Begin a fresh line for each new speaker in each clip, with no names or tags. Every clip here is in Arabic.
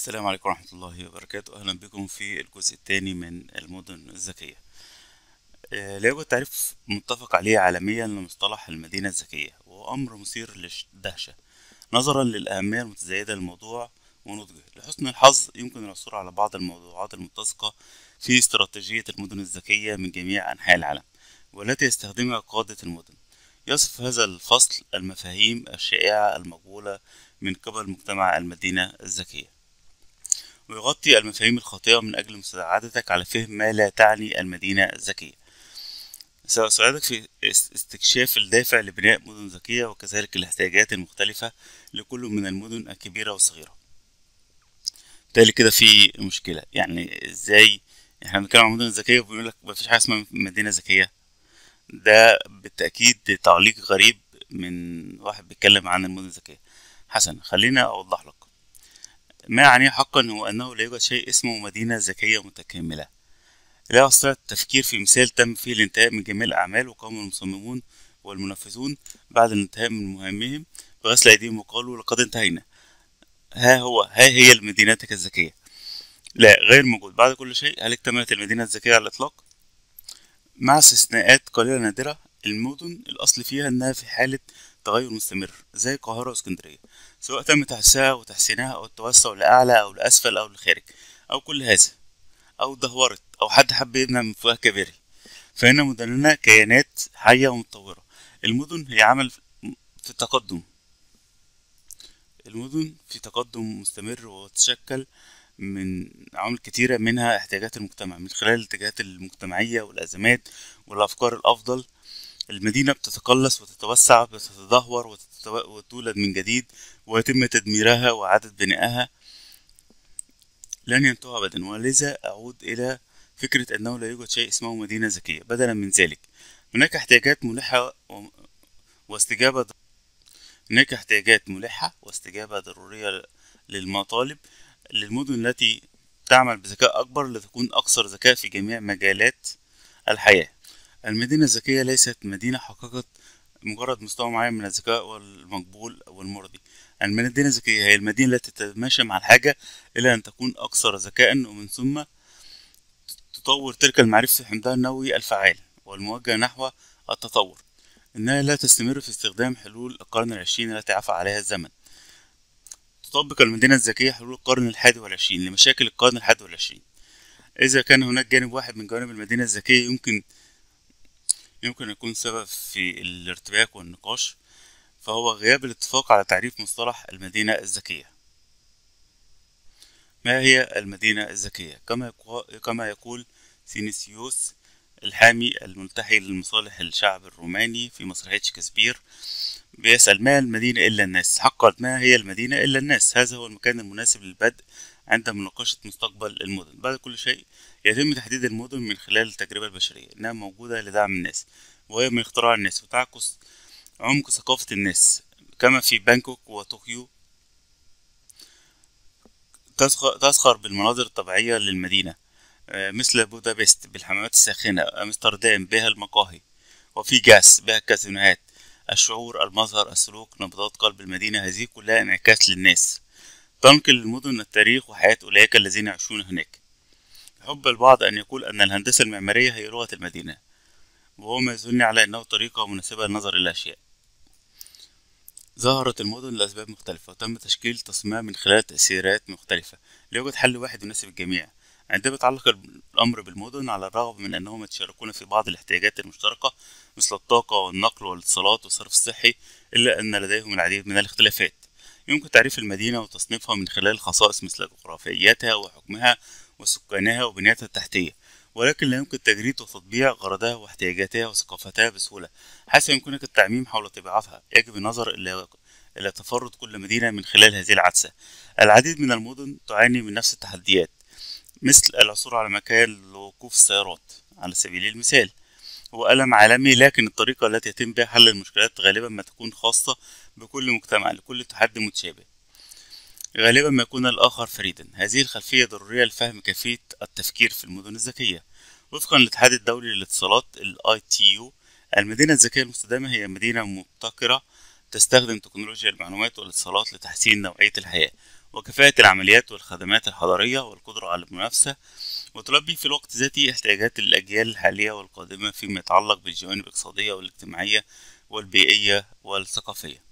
السلام عليكم ورحمة الله وبركاته. أهلا بكم في الجزء الثاني من المدن الذكية. آه، لا يوجد تعريف متفق عليه عالميا لمصطلح المدينة الذكية وهو أمر مثير للدهشة. نظرا للأهمية المتزايدة للموضوع ونضجه. لحسن الحظ يمكن العثور على بعض الموضوعات المتسقة في استراتيجية المدن الذكية من جميع أنحاء العالم والتي يستخدمها قادة المدن. يصف هذا الفصل المفاهيم الشائعة المقبولة من قبل مجتمع المدينة الذكية. ويغطي المفاهيم الخاطئة من أجل مساعدتك على فهم ما لا تعني المدينة الذكية سأساعدك في استكشاف الدافع لبناء مدن ذكية وكذلك الاحتياجات المختلفة لكل من المدن الكبيرة والصغيرة. بالتالي كده في مشكلة. يعني إزاي؟ إحنا بنتكلم عن مدن ذكية وبيقول لك مفيش حاجة اسمها مدينة ذكية. ده بالتأكيد تعليق غريب من واحد بيتكلم عن المدن الذكية. حسنا خلينا أوضح لك. ما يعنيه حقا هو أنه لا يوجد شيء اسمه مدينة ذكية متكاملة. لا يستطيع التفكير في مثال تم فيه الانتهاء من جميع الأعمال وقام المصممون والمنفذون بعد الانتهاء من مهامهم بغسل أيديهم وقالوا لقد انتهينا. ها هو ها هي المدينتك الذكية لا غير موجود. بعد كل شيء هل اكتملت المدينة الذكية على الإطلاق؟ مع استثناءات قليلة نادرة المدن الأصل فيها إنها في حالة تغير مستمر زي القاهرة واسكندرية سواء تم تحسينها وتحسينها أو التوسع لأعلى أو لأسفل أو للخارج أو كل هذا أو دهورت أو حد حب يبنى من فوقها كباري فإن مدننا كيانات حية ومتطورة. المدن هي عمل في التقدم المدن في تقدم مستمر وتشكل من عوامل كتيرة منها احتياجات المجتمع من خلال الاتجاهات المجتمعية والأزمات والأفكار الأفضل المدينة بتتقلص وتتوسع بتتدهور وتولد من جديد ويتم تدميرها وإعادة بنائها. لن ينتهوا أبدا ولذا أعود إلى فكرة أنه لا يوجد شيء اسمه مدينة ذكية بدلا من ذلك. هناك احتياجات ملحة و... واستجابة هناك احتياجات ملحة واستجابة ضرورية للمطالب. للمدن التي تعمل بذكاء أكبر لتكون أكثر ذكاء في جميع مجالات الحياة. المدينة الذكية ليست مدينة حققت مجرد مستوى معين من الذكاء والمقبول والمرضي. المدينة الذكية هي المدينة التي تتماشى مع الحاجة إلى أن تكون أكثر ذكاء ومن ثم تطور تلك المعرفة في حمضها النووي الفعال والموجه نحو التطور. إنها لا تستمر في استخدام حلول القرن العشرين التي عفى عليها الزمن. تطبق المدينة الذكية حلول القرن الحادي والعشرين لمشاكل القرن الحادي والعشرين. إذا كان هناك جانب واحد من جوانب المدينة الذكية يمكن يمكن يكون سبب في الارتباك والنقاش فهو غياب الاتفاق على تعريف مصطلح المدينة الذكية. ما هي المدينة الذكية؟ كما كما يقول سيسينيوس الحامي الملتحي للمصالح الشعب الروماني في مسرحية شكسبير بيسأل ما المدينة إلا الناس؟ حقا ما هي المدينة إلا الناس؟ هذا هو المكان المناسب للبدء عند مناقشة مستقبل المدن. بعد كل شيء يتم تحديد المدن من خلال التجربة البشرية إنها موجودة لدعم الناس وهي من اختراع الناس وتعكس عمق ثقافة الناس كما في بانكوك وطوكيو. تسخر بالمناظر الطبيعية للمدينة مثل بودابست بالحمامات الساخنة أمستردام بها المقاهي وفي جاس بها الكازينوهات الشعور المظهر السلوك نبضات قلب المدينة هذه كلها انعكاس للناس. تنقل المدن التاريخ وحياة أولئك الذين يعيشون هناك. يحب البعض أن يقول أن الهندسة المعمارية هي لغة المدينة. وهو ما يدلني على أنه طريقة مناسبة للنظر إلى الأشياء ظهرت المدن لأسباب مختلفة وتم تشكيل تصميمها من خلال تأثيرات مختلفة. لا يوجد حل واحد يناسب الجميع. عندما يتعلق الأمر بالمدن على الرغم من أنهم يتشاركون في بعض الاحتياجات المشتركة مثل الطاقة والنقل والاتصالات والصرف الصحي إلا أن لديهم العديد من الاختلافات. يمكن تعريف المدينة وتصنيفها من خلال خصائص مثل جغرافيتها وحكمها وسكانها وبنيتها التحتية ولكن لا يمكن تجريد وتطبيع غرضها واحتياجاتها وثقافتها بسهولة حتى يمكنك التعميم حول طبيعتها يجب النظر إلى إلى تفرد كل مدينة من خلال هذه العدسة. العديد من المدن تعاني من نفس التحديات مثل العثور على مكان لوقوف السيارات على سبيل المثال هو ألم عالمي لكن الطريقة التي يتم بها حل المشكلات غالبا ما تكون خاصة بكل مجتمع لكل تحدي متشابه. غالبا ما يكون الآخر فريدا. هذه الخلفية ضرورية لفهم كيفية التفكير في المدن الذكية. وفقا للاتحاد الدولي للاتصالات ال ITU المدينة الذكية المستدامة هي مدينة مبتكرة تستخدم تكنولوجيا المعلومات والاتصالات لتحسين نوعية الحياة وكفاءة العمليات والخدمات الحضرية والقدرة على المنافسة. وتلبي في الوقت ذاته احتياجات الأجيال الحالية والقادمة فيما يتعلق بالجوانب الاقتصادية والاجتماعية والبيئية والثقافية.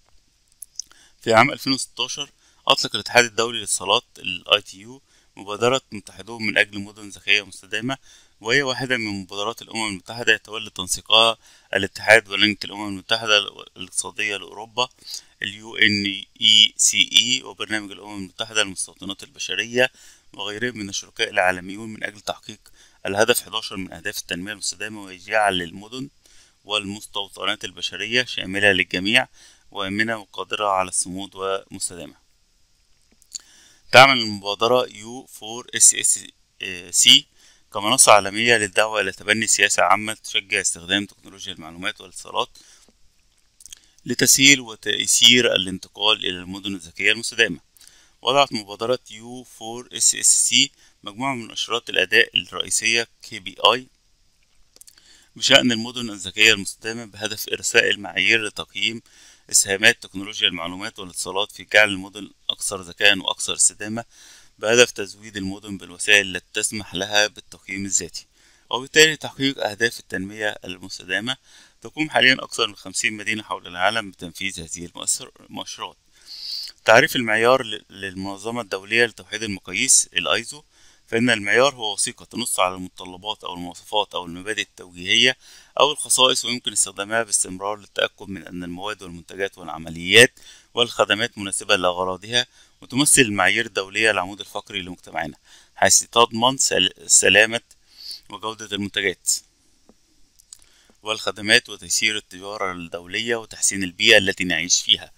في عام 2016 أطلق الاتحاد الدولي للاتصالات ال ITU مبادرة متحدون من أجل مدن ذكية مستدامة وهي واحدة من مبادرات الأمم المتحدة يتولى تنسيقها الاتحاد ولجنة الأمم المتحدة الاقتصادية لأوروبا ال UNECE وبرنامج الأمم المتحدة للمستوطنات البشرية وغيرهم من الشركاء العالميون من أجل تحقيق الهدف 11 من أهداف التنمية المستدامة ويجعل المدن والمستوطنات البشرية شاملة للجميع وآمنة وقادرة على الصمود ومستدامة. تعمل المبادرة U4SSC كمنصة عالمية للدعوة إلى تبني سياسة عامة تشجع استخدام تكنولوجيا المعلومات والاتصالات لتسهيل وتيسير الانتقال إلى المدن الذكية المستدامة. وضعت مبادرة U4SSC مجموعة من أشارات الأداء الرئيسية KPI بشأن المدن الذكية المستدامة بهدف إرساء المعايير لتقييم إسهامات تكنولوجيا المعلومات والاتصالات في جعل المدن أكثر ذكاء وأكثر استدامة بهدف تزويد المدن بالوسائل التي تسمح لها بالتقييم الذاتي. وبالتالي تحقيق أهداف التنمية المستدامة تقوم حاليا أكثر من خمسين مدينة حول العالم بتنفيذ هذه المؤشرات. تعريف المعيار للمنظمة الدولية لتوحيد المقاييس الأيزو فإن المعيار هو وثيقة تنص على المتطلبات أو المواصفات أو المبادئ التوجيهية أو الخصائص ويمكن استخدامها باستمرار للتأكد من أن المواد والمنتجات والعمليات والخدمات مناسبة لأغراضها وتمثل المعايير الدولية العمود الفقري لمجتمعنا. حيث تضمن سلامة وجودة المنتجات والخدمات وتيسير التجارة الدولية وتحسين البيئة التي نعيش فيها.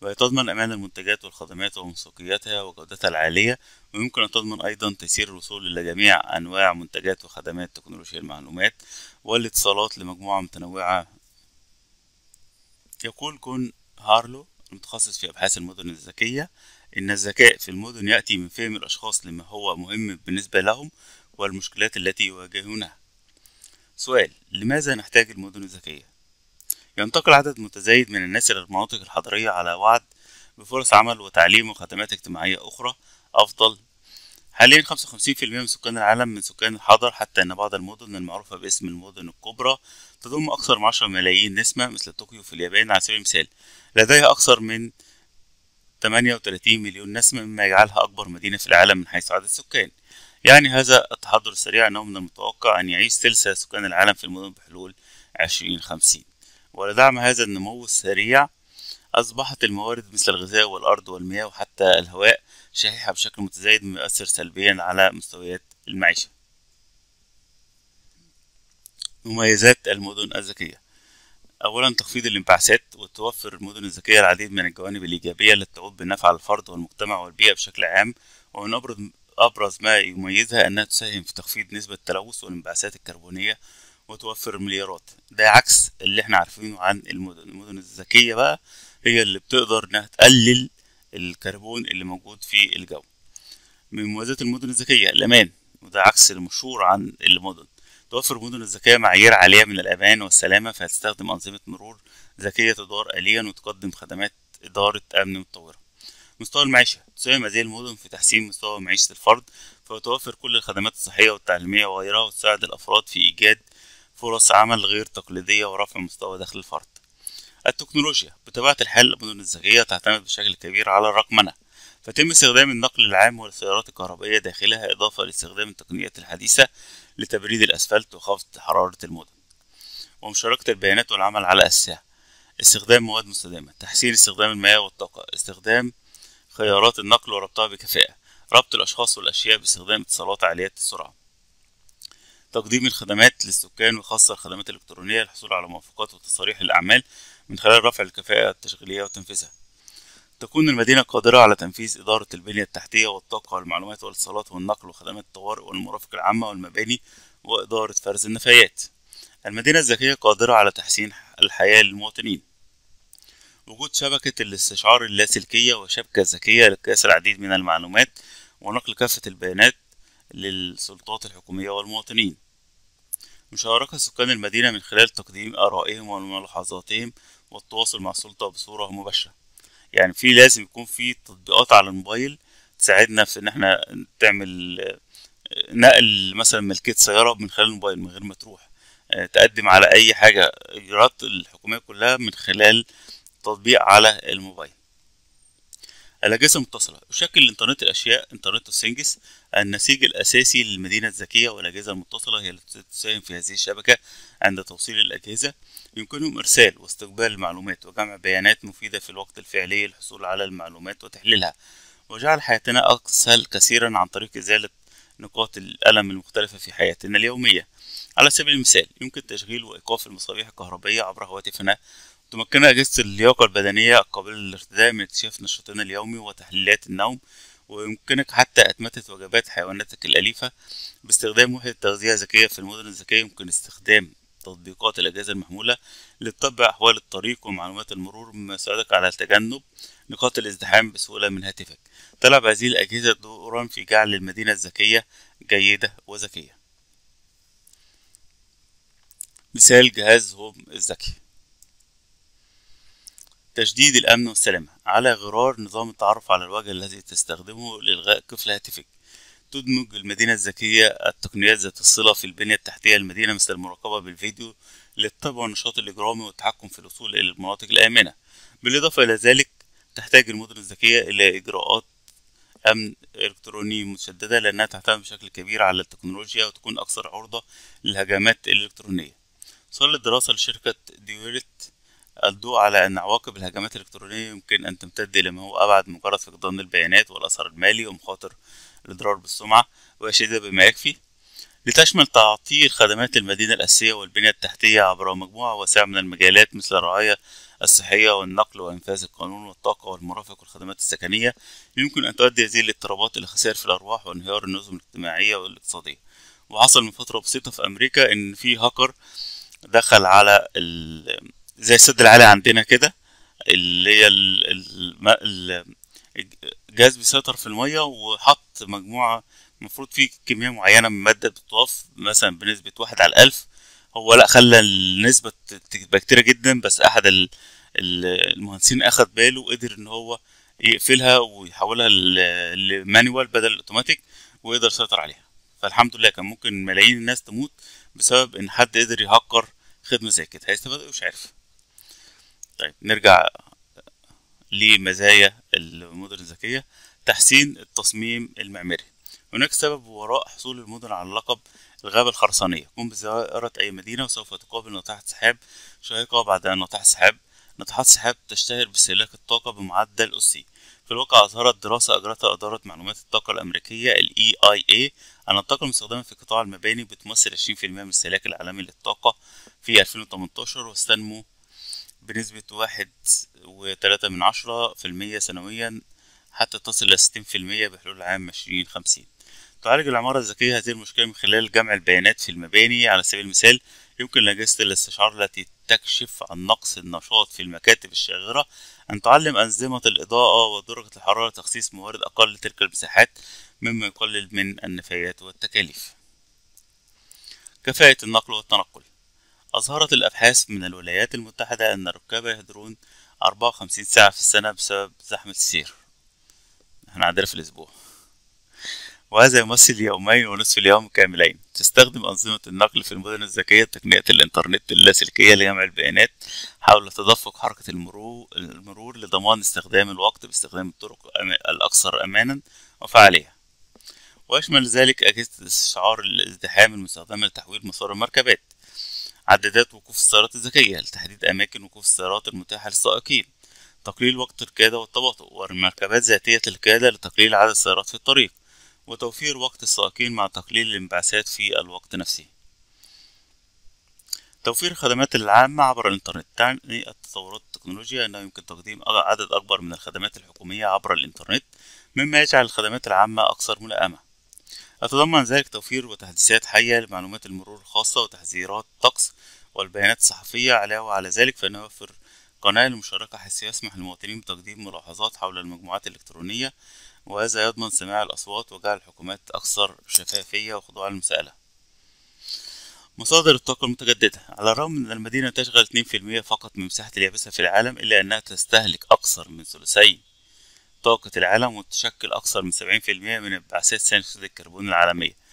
وهي تضمن أمان المنتجات والخدمات وموثوقيتها وجودتها العالية ويمكن أن تضمن أيضا تيسير الوصول إلى جميع أنواع منتجات وخدمات تكنولوجيا المعلومات والاتصالات لمجموعة متنوعة يقول كون هارلو المتخصص في أبحاث المدن الذكية إن الذكاء في المدن يأتي من فهم الأشخاص لما هو مهم بالنسبة لهم والمشكلات التي يواجهونها سؤال لماذا نحتاج المدن الذكية؟ ينتقل عدد متزايد من الناس إلى المناطق الحضرية على وعد بفرص عمل وتعليم وخدمات اجتماعية أخرى أفضل. حاليا 55% من سكان العالم من سكان الحضر حتى أن بعض المدن المعروفة باسم المدن الكبرى تضم أكثر من 10 ملايين نسمة مثل طوكيو في اليابان على سبيل المثال. لديها أكثر من 38 مليون نسمة مما يجعلها أكبر مدينة في العالم من حيث عدد السكان. يعني هذا التحضر السريع أنه من المتوقع أن يعيش ثلث سكان العالم في المدن بحلول 2050 ولدعم هذا النمو السريع أصبحت الموارد مثل الغذاء والأرض والمياه وحتى الهواء شحيحة بشكل متزايد مما يؤثر سلبيا على مستويات المعيشة. مميزات المدن الذكية. أولا تخفيض الانبعاثات وتوفر المدن الذكية العديد من الجوانب الإيجابية التي تعود بالنفع على الفرد والمجتمع والبيئة بشكل عام. ومن أبرز أبرز ما يميزها أنها تساهم في تخفيض نسبة التلوث والانبعاثات الكربونية وتوفر مليارات. ده عكس اللي إحنا عارفينه عن المدن. المدن الذكية بقى هي اللي بتقدر إنها تقلل الكربون اللي موجود في الجو. من مميزات المدن الذكية الأمان وده عكس المشهور عن المدن. توفر المدن الذكية معايير عالية من الأمان والسلامة فهتستخدم أنظمة مرور ذكية تدار آليا وتقدم خدمات إدارة أمن متطورة. مستوى المعيشة تساهم هذه المدن في تحسين مستوى معيشة الفرد فتوفر كل الخدمات الصحية والتعليمية وغيرها وتساعد الأفراد في إيجاد فرص عمل غير تقليدية ورفع مستوى دخل الفرد. التكنولوجيا. بطبيعة الحال المدن الذكية تعتمد بشكل كبير على الرقمنة. فتم استخدام النقل العام والسيارات الكهربائية داخلها إضافة لاستخدام التقنيات الحديثة لتبريد الأسفلت وخفض حرارة المدن ومشاركة البيانات والعمل على أساسها. استخدام مواد مستدامة تحسين استخدام المياه والطاقة استخدام خيارات النقل وربطها بكفاءة ربط الأشخاص والأشياء باستخدام اتصالات عالية السرعة. تقديم الخدمات للسكان وخاصة الخدمات الإلكترونية للحصول على موافقات وتصاريح الأعمال من خلال رفع الكفاءة التشغيلية وتنفيذها. تكون المدينة قادرة على تنفيذ إدارة البنية التحتية والطاقة والمعلومات والاتصالات والنقل وخدمات الطوارئ والمرافق العامة والمباني وإدارة فرز النفايات. المدينة الذكية قادرة على تحسين الحياة للمواطنين. وجود شبكة الاستشعار اللاسلكية وشبكة ذكية لقياس العديد من المعلومات ونقل كافة البيانات للسلطات الحكومية والمواطنين. مشاركة سكان المدينة من خلال تقديم آرائهم وملاحظاتهم والتواصل مع السلطة بصورة مباشرة. يعني في لازم يكون في تطبيقات على الموبايل تساعدنا في إن إحنا تعمل نقل مثلا ملكية سيارة من خلال الموبايل من غير ما تروح. آه، تقدم على أي حاجة اجراءات الحكومية كلها من خلال تطبيق على الموبايل. الأجهزة المتصلة. يشكل الإنترنت الأشياء إنترنت السينجز النسيج الأساسي للمدينة الذكية والأجهزة المتصلة هي التي تساهم في هذه الشبكة عند توصيل الأجهزة. يمكنهم إرسال واستقبال المعلومات وجمع بيانات مفيدة في الوقت الفعلي للحصول على المعلومات وتحليلها. وجعل حياتنا أسهل كثيرا عن طريق إزالة نقاط الألم المختلفة في حياتنا اليومية. على سبيل المثال يمكن تشغيل وإيقاف المصابيح الكهربائية عبر هواتفنا تمكن أجهزة اللياقة البدنية القابلة للارتداء من اكتشاف نشاطنا اليومي وتحليلات النوم ويمكنك حتى أتمتة وجبات حيواناتك الأليفة باستخدام وحدة تغذية ذكية في المدن الذكية. يمكن استخدام تطبيقات الأجهزة المحمولة لتتبع أحوال الطريق ومعلومات المرور مما يساعدك على تجنب نقاط الازدحام بسهولة من هاتفك. تلعب هذه الأجهزة دورا في جعل المدينة الذكية جيدة وذكية. مثال جهاز هوم الذكي. تشديد الأمن والسلامة على غرار نظام التعرف على الوجه الذي تستخدمه لإلغاء قفل هاتفك. تدمج المدينة الذكية التقنيات ذات الصلة في البنية التحتية للمدينة مثل المراقبة بالفيديو للتبع والنشاط الإجرامي والتحكم في الوصول إلى المناطق الآمنة. بالإضافة إلى ذلك تحتاج المدن الذكية إلى إجراءات أمن إلكتروني مشددة لأنها تعتمد بشكل كبير على التكنولوجيا وتكون أكثر عرضة للهجمات الإلكترونية. صار دراسة لشركة ديولت الضوء على أن عواقب الهجمات الإلكترونية يمكن أن تمتد إلى ما هو أبعد مجرد فقدان البيانات والأثر المالي ومخاطر الإضرار بالسمعة ويشيد بما يكفي. لتشمل تعطيل خدمات المدينة الأساسية والبنية التحتية عبر مجموعة واسعة من المجالات مثل الرعاية الصحية والنقل وإنفاذ القانون والطاقة والمرافق والخدمات السكنية يمكن أن تؤدي هذه الاضطرابات إلى خسائر في الأرواح وانهيار النظم الاجتماعية والاقتصادية. وحصل من فترة بسيطة في أمريكا إن في هاكر دخل على زي السد العالي عندنا كده اللي هي الجهاز بيسيطر في المية وحط مجموعة المفروض فيه كمية معينة من مادة بتضاف مثلا بنسبة واحد على الألف هو لأ خلى النسبة ت- تبقى كتيرة جدا بس ال- المهندسين أخد باله وقدر إن هو يقفلها ويحولها ل- لمانيوال بدل الأوتوماتيك ويقدر يسيطر عليها. فالحمد لله كان ممكن ملايين الناس تموت بسبب إن حد قدر يهكر خدمة زي كده. هيستفاد إيه؟ مش عارف. طيب نرجع لمزايا المدن الذكية. تحسين التصميم المعماري. هناك سبب وراء حصول المدن على لقب الغابة الخرسانية. قم بزيارة أي مدينة وسوف تقابل ناطحة سحاب شاهقة بعد أن ناطحة سحاب ناطحات سحاب تشتهر باستهلاك الطاقة بمعدل أسي في الواقع أظهرت دراسة أجرتها إدارة معلومات الطاقة الأمريكية ال EIA أن الطاقة المستخدمة في قطاع المباني بتمثل 20% من الاستهلاك العالمي للطاقة في 2018 وستنمو بنسبة واحد وتلاتة من عشرة في المية سنويا حتى تصل إلى ستين في المية بحلول عام عشرين خمسين. تعالج العمارة الذكية هذه المشكلة من خلال جمع البيانات في المباني على سبيل المثال يمكن لأجهزة الاستشعار التي تكشف عن نقص النشاط في المكاتب الشاغرة أن تعلم أنظمة الإضاءة ودرجة الحرارة تخصيص موارد أقل لتلك المساحات مما يقلل من النفايات والتكاليف. كفاءة النقل والتنقل. أظهرت الأبحاث من الولايات المتحدة أن الركاب يهدرون 54 ساعة في السنة بسبب زحمة السير. عندنا في الأسبوع. وهذا يمثل يومين ونصف اليوم كاملين. تستخدم أنظمة النقل في المدن الذكية تقنية الإنترنت اللاسلكية لجمع البيانات حول تدفق حركة المرور, المرور لضمان استخدام الوقت باستخدام الطرق الأكثر أمانا وفعالية. ويشمل ذلك أجهزة استشعار الازدحام المستخدمة لتحويل مسار المركبات. عدادات وقوف السيارات الذكية لتحديد أماكن وقوف السيارات المتاحة للسائقين تقليل وقت القيادة والتباطؤ والمركبات ذاتية القيادة لتقليل عدد السيارات في الطريق وتوفير وقت السائقين مع تقليل الانبعاثات في الوقت نفسه. توفير الخدمات العامة عبر الإنترنت تعني التطورات التكنولوجيا أنه يمكن تقديم عدد أكبر من الخدمات الحكومية عبر الإنترنت مما يجعل الخدمات العامة أكثر ملائمة. يتضمن ذلك توفير وتحديثات حية لمعلومات المرور الخاصة وتحذيرات الطقس والبيانات الصحفية علاوة على ذلك فإنه يوفر قناة للمشاركة حيث يسمح للمواطنين بتقديم ملاحظات حول المجموعات الإلكترونية وهذا يضمن سماع الأصوات وجعل الحكومات أكثر شفافية وخضوع للمساءلة. مصادر الطاقة المتجددة. على الرغم من أن المدينة تشغل 2% فقط من مساحة اليابسة في العالم إلا أنها تستهلك أكثر من ثلثي طاقة العالم وتشكل أكثر من سبعين في المية من انبعاثات ثاني أكسيد الكربون العالمية.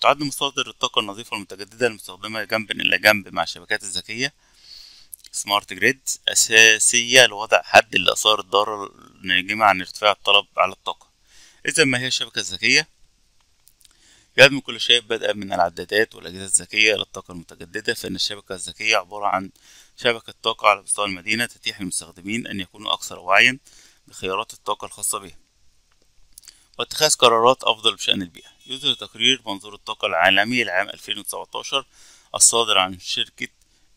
تعد مصادر الطاقة النظيفة المتجددة المستخدمة جنبا إلى جنب مع الشبكات الذكية. سمارت جريد أساسية لوضع حد للآثار الضارة الناجمة عن ارتفاع الطلب على الطاقة. إذا ما هي الشبكة الذكية؟ يضمن كل شيء بدءا من العدادات والأجهزة الذكية إلى الطاقة المتجددة فإن الشبكة الذكية عبارة عن شبكة طاقة على مستوى المدينة تتيح للمستخدمين أن يكونوا أكثر وعيا بخيارات الطاقة الخاصة بهم. واتخاذ قرارات أفضل بشأن البيئة. يظهر تقرير منظور الطاقة العالمي لعام 2019 الصادر عن شركة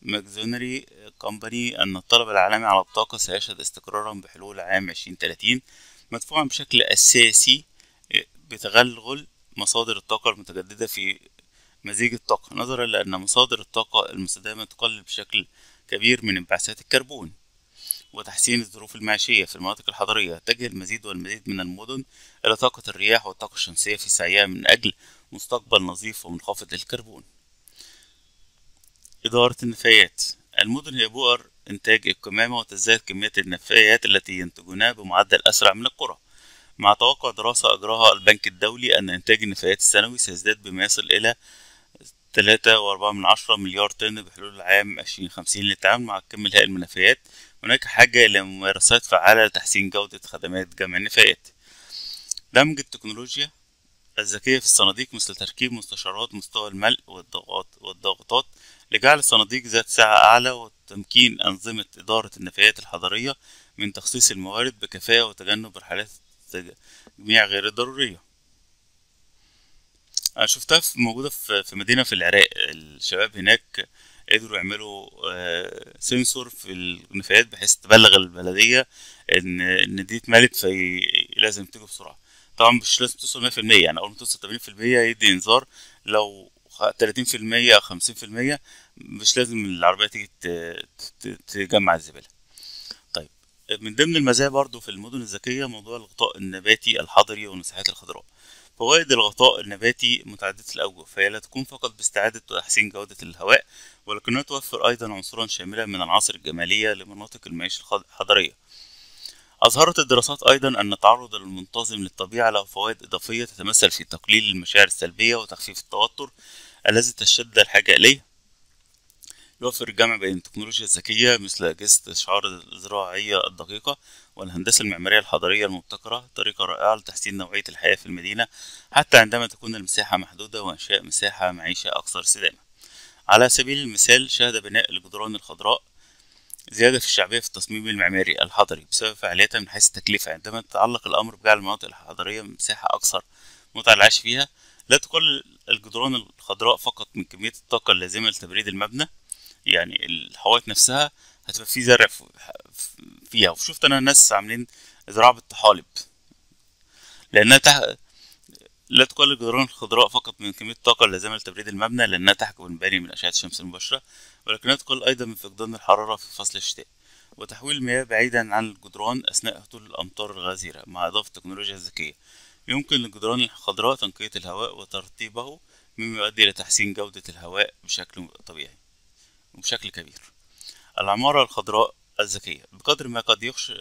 ماكنزي اند كومباني أن الطلب العالمي على الطاقة سيشهد استقرارا بحلول عام 2030 مدفوعا بشكل أساسي بتغلغل مصادر الطاقة المتجددة في مزيج الطاقة نظرا لأن مصادر الطاقة المستدامة تقلل بشكل كبير من انبعاثات الكربون. وتحسين الظروف المعيشية في المناطق الحضرية تجه المزيد والمزيد من المدن إلى طاقة الرياح والطاقة الشمسية في سعيها من أجل مستقبل نظيف ومنخفض للكربون. إدارة النفايات. المدن هي بؤر إنتاج القمامة وتزداد كمية النفايات التي ينتجونها بمعدل أسرع من القرى. مع توقع دراسة أجراها البنك الدولي أن إنتاج النفايات السنوي سيزداد بما يصل إلى تلاتة وأربعة من عشرة مليار طن بحلول العام عشرين خمسين للتعامل مع الكم الهائل من النفايات هناك حاجة إلى ممارسات فعالة لتحسين جودة خدمات جمع النفايات. دمج التكنولوجيا الذكية في الصناديق مثل تركيب مستشعرات مستوى الملء والضغط والضغطات لجعل الصناديق ذات سعة أعلى وتمكين أنظمة إدارة النفايات الحضرية من تخصيص الموارد بكفاءة وتجنب رحلات التجميع غير الضرورية. أنا شفتها في موجودة في مدينة في العراق. الشباب هناك قدروا يعملوا آه، سنسور في النفايات بحيث تبلغ البلدية إن إن دي اتملت فلازم تيجي بسرعة. طبعا مش لازم توصل مية في المية يعني أول ما توصل تمانين في المية يدي إنذار لو تلاتين في المية أو خمسين في المية مش لازم العربية تيجي تجمع الزبالة. طيب من ضمن المزايا برضو في المدن الذكية موضوع الغطاء النباتي الحضري والمساحات الخضراء. فوائد الغطاء النباتي متعددة الأوجه فهي لا تكون فقط باستعادة وتحسين جودة الهواء ولكنها توفر أيضا عنصرا شاملا من العناصر الجمالية لمناطق المعيشة الحضرية. أظهرت الدراسات أيضا أن التعرض المنتظم للطبيعة له فوائد إضافية تتمثل في تقليل المشاعر السلبية وتخفيف التوتر الذي تشتد الحاجة إليه. يوفر الجمع بين التكنولوجيا الذكية مثل أجهزة الإشعار الزراعية الدقيقة والهندسة المعمارية الحضرية المبتكرة طريقة رائعة لتحسين نوعية الحياة في المدينة حتى عندما تكون المساحة محدودة وإنشاء مساحة معيشة أكثر استدامة على سبيل المثال شهد بناء الجدران الخضراء زيادة في الشعبية في التصميم المعماري الحضري بسبب فعاليتها من حيث التكلفة. عندما يتعلق الأمر بجعل المناطق الحضرية مساحة أكثر متعة للعيش فيها لا تقلل الجدران الخضراء فقط من كمية الطاقة اللازمة لتبريد المبنى يعني الحوائط نفسها هتبقى في زرع فيها. وشفت أنا ناس عاملين زراعة بالطحالب. لأنها تح... لا تقلل الجدران الخضراء فقط من كمية الطاقة اللازمة لتبريد المبنى لأنها تحجب المباني من أشعة الشمس المباشرة ولكنها تقلل أيضا من فقدان الحرارة في فصل الشتاء. وتحويل المياه بعيدا عن الجدران أثناء هطول الأمطار الغزيرة مع إضافة التكنولوجيا الذكية يمكن للجدران الخضراء تنقية الهواء وترطيبه مما يؤدي إلى تحسين جودة الهواء بشكل طبيعي وبشكل كبير. العمارة الخضراء الذكية. بقدر ما قد يخشى,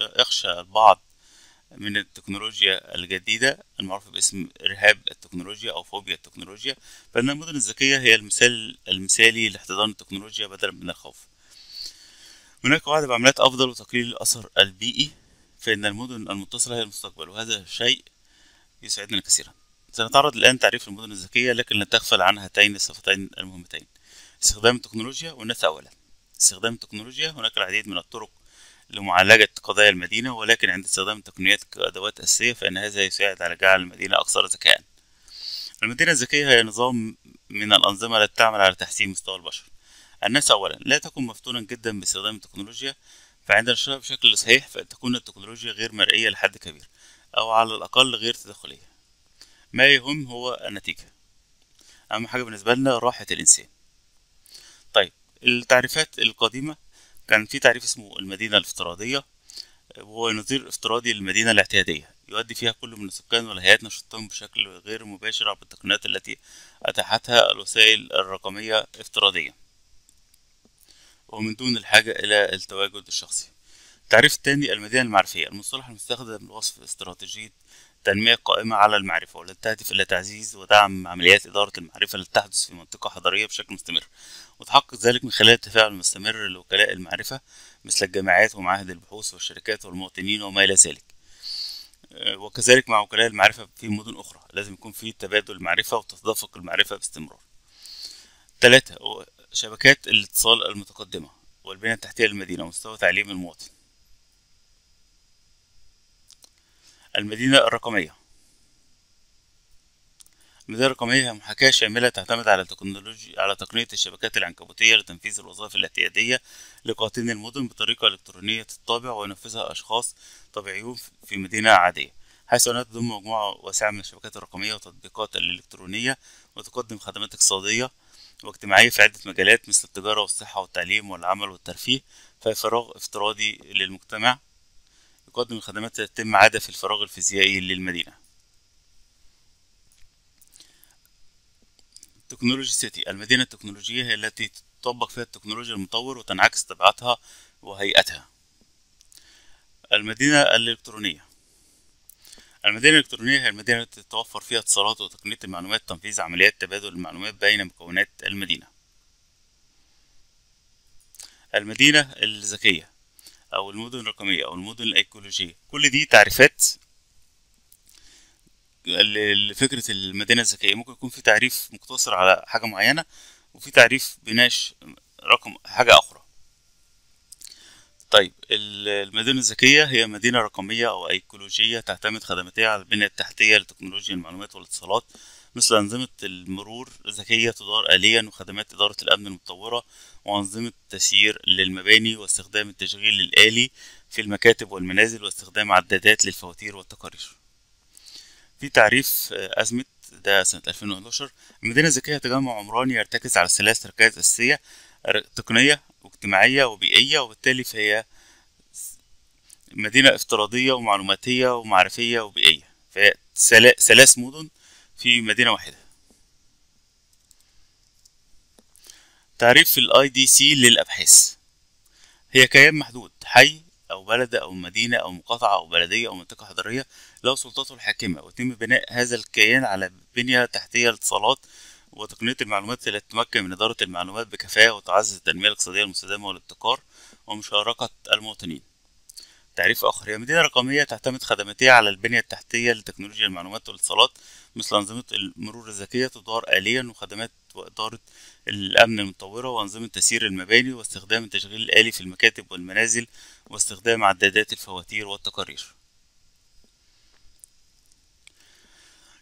البعض من التكنولوجيا الجديدة المعروفة باسم إرهاب التكنولوجيا أو فوبيا التكنولوجيا فإن المدن الذكية هي المثال المثالي لاحتضان التكنولوجيا بدلا من الخوف. هناك وعد بعمليات أفضل وتقليل الأثر البيئي فإن المدن المتصلة هي المستقبل وهذا شيء يسعدنا كثيرا. سنتعرض الآن تعريف المدن الذكية لكن لن تغفل عن هاتين الصفتين المهمتين. استخدام التكنولوجيا والناس أولا. استخدام التكنولوجيا هناك العديد من الطرق لمعالجة قضايا المدينة ولكن عند استخدام التقنيات كأدوات أساسية فإن هذا يساعد على جعل المدينة أكثر ذكاء. المدينة الذكية هي نظام من الأنظمة التي تعمل على تحسين مستوى البشر. الناس أولا لا تكن مفتونا جدا باستخدام التكنولوجيا فعند نشرها بشكل صحيح فإن تكون التكنولوجيا غير مرئية لحد كبير أو على الأقل غير تدخلية ما يهم هو النتيجة. أهم حاجة بالنسبة لنا راحة الإنسان. طيب التعريفات القديمة كان في تعريف اسمه المدينة الافتراضية وهو نظير افتراضي للمدينة الاعتيادية يؤدي فيها كل من السكان والهيئات نشاطهم بشكل غير مباشر عبر التقنيات التي أتاحتها الوسائل الرقمية افتراضيا. ومن دون الحاجة إلى التواجد الشخصي. التعريف الثاني المدينة المعرفية المصطلح المستخدم لوصف استراتيجية تنمية قائمة على المعرفة والتي تهدف إلى تعزيز ودعم عمليات إدارة المعرفة التي تحدث في منطقة حضرية بشكل مستمر. وتحقق ذلك من خلال التفاعل المستمر لوكلاء المعرفة مثل الجامعات ومعاهد البحوث والشركات والمواطنين وما إلى ذلك. آه، وكذلك مع وكلاء المعرفة في مدن أخرى لازم يكون في تبادل معرفة وتدفق المعرفة باستمرار. ثلاثة شبكات الاتصال المتقدمة والبنية التحتية للمدينة ومستوى تعليم المواطن. المدينة الرقمية. المدينة الرقمية هي محاكاة شاملة تعتمد على تكنولوجيا على تقنية الشبكات العنكبوتية لتنفيذ الوظائف الاعتيادية لقاطني المدن بطريقة إلكترونية الطابع وينفذها أشخاص طبيعيون في مدينة عادية. حيث أنها تضم مجموعة واسعة من الشبكات الرقمية والتطبيقات الإلكترونية وتقدم خدمات اقتصادية واجتماعية في عدة مجالات مثل التجارة والصحة والتعليم والعمل والترفيه فهي فراغ افتراضي للمجتمع يقدم الخدمات تتم عادة في الفراغ الفيزيائي للمدينة. تكنولوجي سيتي. المدينة التكنولوجية هي التي تطبق فيها التكنولوجيا المطور وتنعكس طبيعتها وهيئتها. المدينة الإلكترونية. المدينة الإلكترونية هي المدينة التي تتوفر فيها اتصالات وتقنية المعلومات تنفيذ عمليات تبادل المعلومات بين مكونات المدينة. المدينة الذكية. أو المدن الرقمية أو المدن الأيكولوجية. كل دي تعريفات. لفكرة المدينة الذكية. ممكن يكون في تعريف مقتصر على حاجة معينة وفي تعريف بيناقش رقم حاجة أخرى. طيب المدينة الذكية هي مدينة رقمية أو أيكولوجية تعتمد خدماتها على البنية التحتية لتكنولوجيا المعلومات والاتصالات. مثل أنظمة المرور الذكية تدار آليا وخدمات إدارة الأمن المتطورة وأنظمة تسيير للمباني واستخدام التشغيل الآلي في المكاتب والمنازل واستخدام عدادات للفواتير والتقارير. في تعريف آه، أزمة ده سنة 2011 المدينة الذكية تجمع عمراني يرتكز على ثلاث ركائز أساسية تقنية واجتماعية وبيئية وبالتالي فهي مدينة افتراضية ومعلوماتية ومعرفية وبيئية. فهي ثلاث مدن في مدينة واحدة. تعريف ال IDC للأبحاث. هي كيان محدود حي أو بلد أو مدينة أو مقاطعة أو بلدية أو منطقة حضرية له سلطته الحاكمة. ويتم بناء هذا الكيان على بنية تحتية لاتصالات وتقنية المعلومات التي تمكن من إدارة المعلومات بكفاءة وتعزز التنمية الاقتصادية المستدامة والابتكار ومشاركة المواطنين. تعريف آخر. هي مدينة رقمية تعتمد خدماتها على البنية التحتية لتكنولوجيا المعلومات والاتصالات مثل أنظمة المرور الذكية تدار آليا وخدمات وإدارة الأمن المطورة وأنظمة تسيير المباني واستخدام التشغيل الآلي في المكاتب والمنازل واستخدام عدادات الفواتير والتقارير.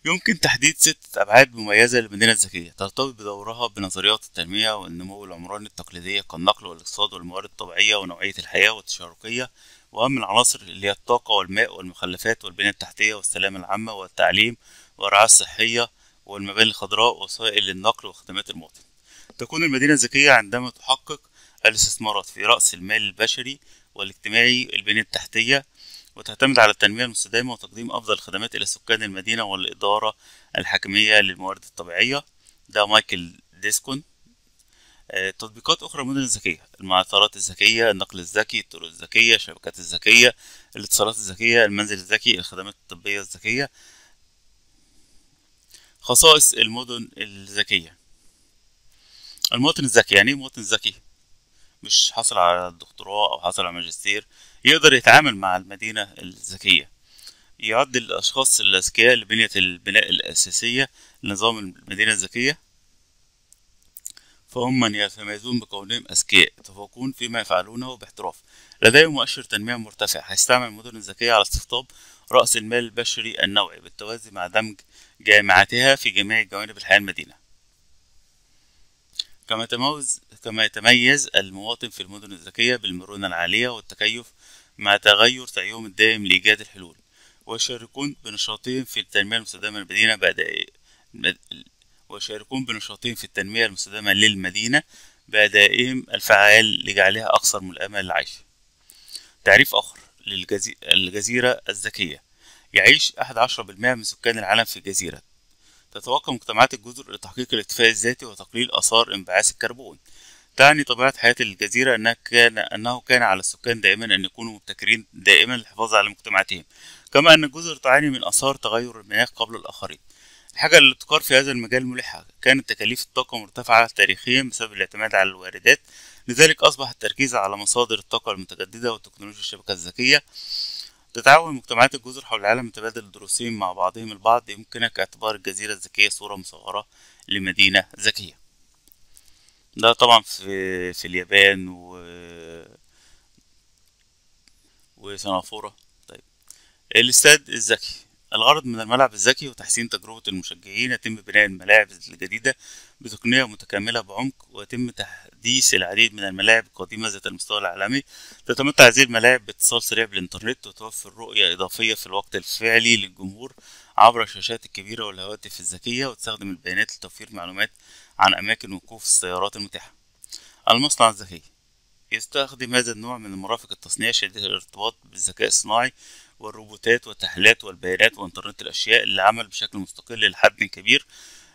يمكن تحديد ستة أبعاد مميزة للمدينة الذكية. ترتبط بدورها بنظريات التنمية والنمو العمراني التقليدية كالنقل والإقتصاد والموارد الطبيعية ونوعية الحياة والتشاركية وأهم العناصر اللي هي الطاقة والماء والمخلفات والبنية التحتية والسلامة العامة والتعليم والرعاية الصحية والمباني الخضراء وسائل النقل وخدمات المواطن. تكون المدينة الذكية عندما تحقق الاستثمارات في رأس المال البشري والاجتماعي البنية التحتية وتعتمد على التنمية المستدامة وتقديم أفضل الخدمات إلى سكان المدينة والإدارة الحكمية للموارد الطبيعية. ده مايكل ديسكون. تطبيقات أخرى المدن الذكية المعطرات الذكية النقل الذكي الطرق الذكية الشبكات الذكية الاتصالات الذكية المنزل الذكي الخدمات الطبية الذكية خصائص المدن الذكية. المواطن الذكي يعني إيه مواطن ذكي؟ مش حاصل على الدكتوراه أو حاصل على ماجستير يقدر يتعامل مع المدينة الذكية. يعد الأشخاص الأذكياء لبنية البناء الأساسية لنظام المدينة الذكية فهم من يتميزون بكونهم أذكياء يتفوقون فيما يفعلونه باحتراف. لديهم مؤشر تنمية مرتفع هيستعمل المدن الذكية على استقطاب رأس المال البشري النوعي بالتوازي مع دمج جامعاتها في جميع جوانب الحياة المدينة. كما يتميز كما يتميز المواطن في المدن الذكية بالمرونة العالية والتكيف مع تغير سعيهم الدائم لإيجاد الحلول ويشاركون بنشاطهم في التنمية المستدامة للمدينة ويشاركون بنشاطهم في التنمية المستدامة للمدينة بأدائهم الفعال لجعلها أكثر ملائمة للعيش تعريف آخر للجزيرة الذكية. يعيش أحد عشرة بالمئة من سكان العالم في الجزيرة. تتوقع مجتمعات الجزر لتحقيق الاكتفاء الذاتي وتقليل آثار انبعاث الكربون. تعني طبيعة حياة الجزيرة أنها كان أنه كان على السكان دائما أن يكونوا مبتكرين دائما للحفاظ على مجتمعاتهم. كما أن الجزر تعاني من آثار تغير المناخ قبل الآخرين. الحاجة اللي تقار في هذا المجال ملحة كانت تكاليف الطاقة مرتفعة تاريخيا بسبب الاعتماد على الواردات. لذلك أصبح التركيز على مصادر الطاقة المتجددة وتكنولوجيا الشبكة الذكية تتعاون مجتمعات الجزر حول العالم تبادل دروسهم مع بعضهم البعض يمكنك اعتبار الجزيرة الذكية صورة مصغرة لمدينة ذكية. ده طبعا في في اليابان و وسنغافورة. طيب الاستاد الذكي. الغرض من الملعب الذكي وتحسين تجربة المشجعين يتم بناء الملاعب الجديدة بتقنية متكاملة بعمق ويتم تحديث العديد من الملاعب القديمة ذات المستوى العالمي. تتمتع هذه الملاعب باتصال سريع بالإنترنت وتوفر رؤية إضافية في الوقت الفعلي للجمهور عبر الشاشات الكبيرة والهواتف الذكية وتستخدم البيانات لتوفير معلومات عن أماكن وقوف السيارات المتاحة. المصنع الذكي يستخدم هذا النوع من المرافق التصنيع شديد الارتباط بالذكاء الصناعي والروبوتات والتحليلات والبيانات وإنترنت الأشياء للعمل بشكل مستقل لحد كبير.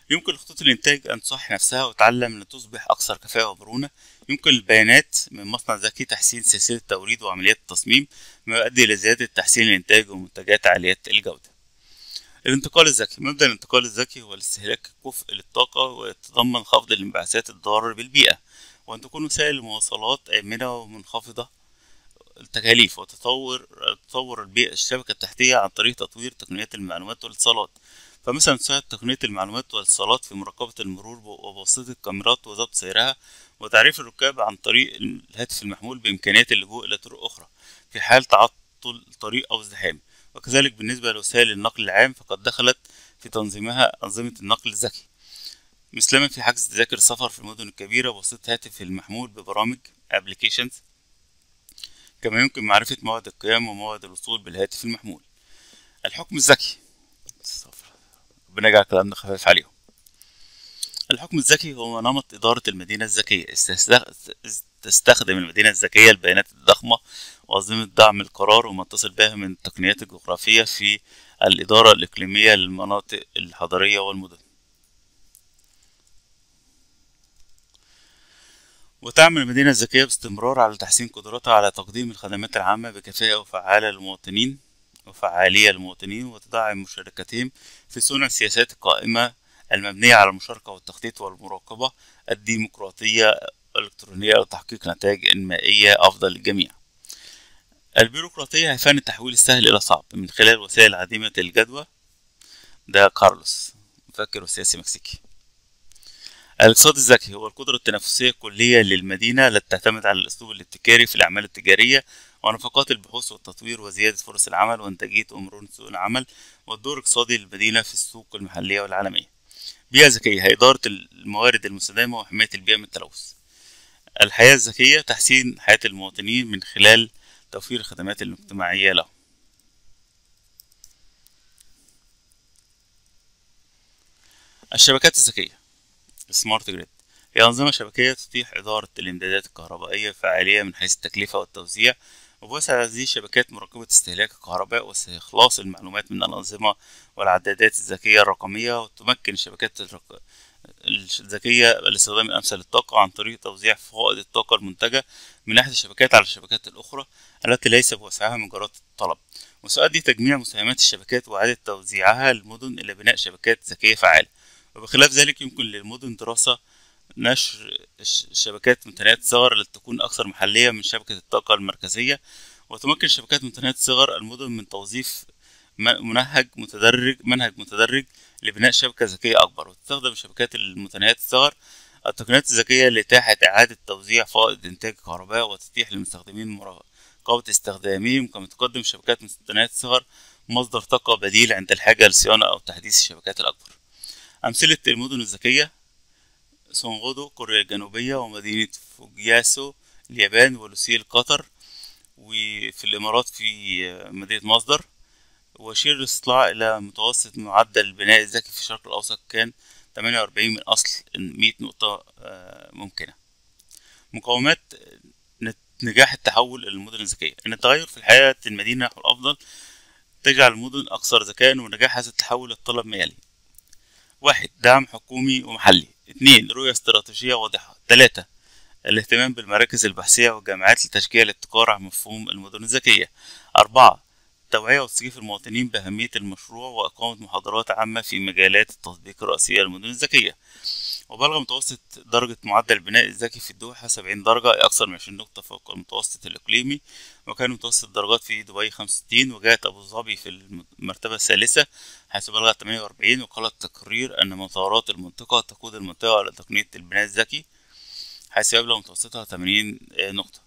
يمكن لخطوط الإنتاج أن تصحح نفسها وتعلم لتصبح أكثر كفاءة ومرونة يمكن البيانات من مصنع ذكي تحسين سلسلة التوريد وعمليات التصميم ما يؤدي إلى زيادة تحسين الإنتاج ومنتجات عالية الجودة. الانتقال الذكي مبدأ الانتقال الذكي هو الاستهلاك كفء للطاقة ويتضمن خفض الانبعاثات الضارة بالبيئة. وأن تكون وسائل المواصلات آمنة ومنخفضة التكاليف وتطور تطور البيئة الشبكة التحتية عن طريق تطوير تقنيات المعلومات والاتصالات. فمثلا تساعد تقنية المعلومات والاتصالات في مراقبة المرور وبواسطة الكاميرات وضبط سيرها وتعريف الركاب عن طريق الهاتف المحمول بإمكانية اللجوء إلى طرق أخرى في حال تعطل الطريق أو ازدحام. وكذلك بالنسبة لوسائل النقل العام فقد دخلت في تنظيمها أنظمة النقل الذكي. مثلما في حجز تذاكر السفر في المدن الكبيرة بواسطة هاتف المحمول ببرامج applications كما يمكن معرفة موعد القيام وموعد الوصول بالهاتف المحمول. الحكم الذكي. ربنا يجعل كلامنا خفيف عليهم. الحكم الذكي هو نمط إدارة المدينة الذكية. تستخدم المدينة الذكية البيانات الضخمة وأنظمة دعم القرار وما اتصل بها من التقنيات الجغرافية في الإدارة الإقليمية للمناطق الحضرية والمدن. وتعمل المدينة الذكية باستمرار على تحسين قدرتها على تقديم الخدمات العامة بكفاءة وفعالة للمواطنين وفعالية للمواطنين وتدعم مشاركتهم في صنع السياسات القائمة المبنية على المشاركة والتخطيط والمراقبة الديمقراطية الإلكترونية لتحقيق نتائج إنمائية أفضل للجميع. البيروقراطية هي فن التحويل السهل إلى صعب من خلال وسائل عديمة الجدوى. ده كارلوس مفكر وسياسي مكسيكي. الاقتصاد الذكي هو القدرة التنافسية الكلية للمدينة التي تعتمد على الأسلوب الابتكاري في الأعمال التجارية ونفقات البحوث والتطوير وزيادة فرص العمل وإنتاجية أمور سوق العمل والدور الاقتصادي للمدينة في السوق المحلية والعالمية. بيئة ذكية هي إدارة الموارد المستدامة وحماية البيئة من التلوث. الحياة الذكية تحسين حياة المواطنين من خلال توفير الخدمات المجتمعية لهم. الشبكات الذكية. سمارت جريد هي أنظمة شبكية تتيح إدارة الإمدادات الكهربائية فعالية من حيث التكلفة والتوزيع وبوسع هذه الشبكات مراقبة استهلاك الكهرباء واستخلاص المعلومات من الأنظمة والعدادات الذكية الرقمية وتمكن الشبكات. الذكية الاستخدام الأمثل للطاقة عن طريق توزيع فوائد الطاقة المنتجة من أحد الشبكات على الشبكات الأخرى التي ليس بوسعها من جرات الطلب وسيؤدي تجميع مساهمات الشبكات وإعادة توزيعها للمدن إلى بناء شبكات ذكية فعالة وبخلاف ذلك يمكن للمدن دراسة نشر شبكات متناهية الصغر التي تكون أكثر محلية من شبكة الطاقة المركزية. وتمكن شبكات متناهية الصغر المدن من توظيف منهج متدرج منهج متدرج لبناء شبكة ذكية أكبر. وتستخدم الشبكات المتناهية الصغر التقنيات الذكية لإتاحة إعادة توزيع فائض إنتاج الكهرباء وتتيح للمستخدمين مراقبة استخدامهم. كما تقدم شبكات متناهية الصغر مصدر طاقة بديل عند الحاجة لصيانة أو تحديث الشبكات الأكبر. أمثلة المدن الذكية سونغودو كوريا الجنوبية ومدينة فوجياسو اليابان ولوسيل قطر وفي الإمارات في مدينة مصدر. ويشير الاستطلاع إلى متوسط معدل البناء الذكي في الشرق الأوسط كان 48 من أصل 100 نقطة ممكنة. مقومات نجاح التحول إلى المدن الذكية إن التغير في الحياة المدينة نحو الأفضل تجعل المدن أكثر ذكاء ونجاح هذا التحول الطلب ما يلي واحد دعم حكومي ومحلي. اتنين رؤية استراتيجية واضحة. تلاتة الاهتمام بالمراكز البحثية والجامعات لتشجيع الابتكار عن مفهوم المدن الذكية. أربعة توعية وتثقيف المواطنين بأهمية المشروع وإقامة محاضرات عامة في مجالات التطبيق الرئيسية للمدن الذكية. وبلغ متوسط درجة معدل البناء الذكي في الدوحة سبعين درجة أي أكثر من عشرين نقطة فوق المتوسط الإقليمي وكان متوسط الدرجات في دبي خمسة وستين وجاءت أبو ظبي في المرتبة الثالثة حيث بلغت تمانية وأربعين وقال التقرير أن مطارات المنطقة تقود المنطقة إلى تقنية البناء الذكي حيث يبلغ متوسطها تمانين نقطة.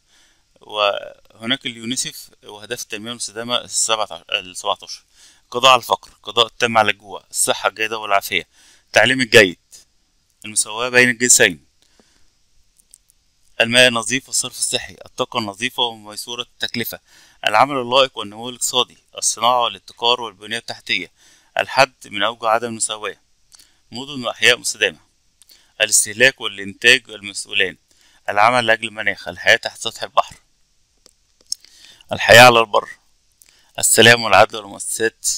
وهناك اليونيسف وأهداف التنمية المستدامة السبعة السبعتاشر قضاء على الفقر قضاء التام على الجوع الصحة الجيدة والعافية التعليم الجيد المساواة بين الجنسين. الماء النظيف والصرف الصحي الطاقة النظيفة وميسورة التكلفة. العمل اللائق والنمو الاقتصادي الصناعة والابتكار والبنية التحتية. الحد من أوجه عدم المساواة. مدن وأحياء مستدامة. الاستهلاك والإنتاج المسؤولان العمل لأجل المناخ. الحياة تحت سطح البحر. الحياة على البر. السلام والعدل والمؤسسات.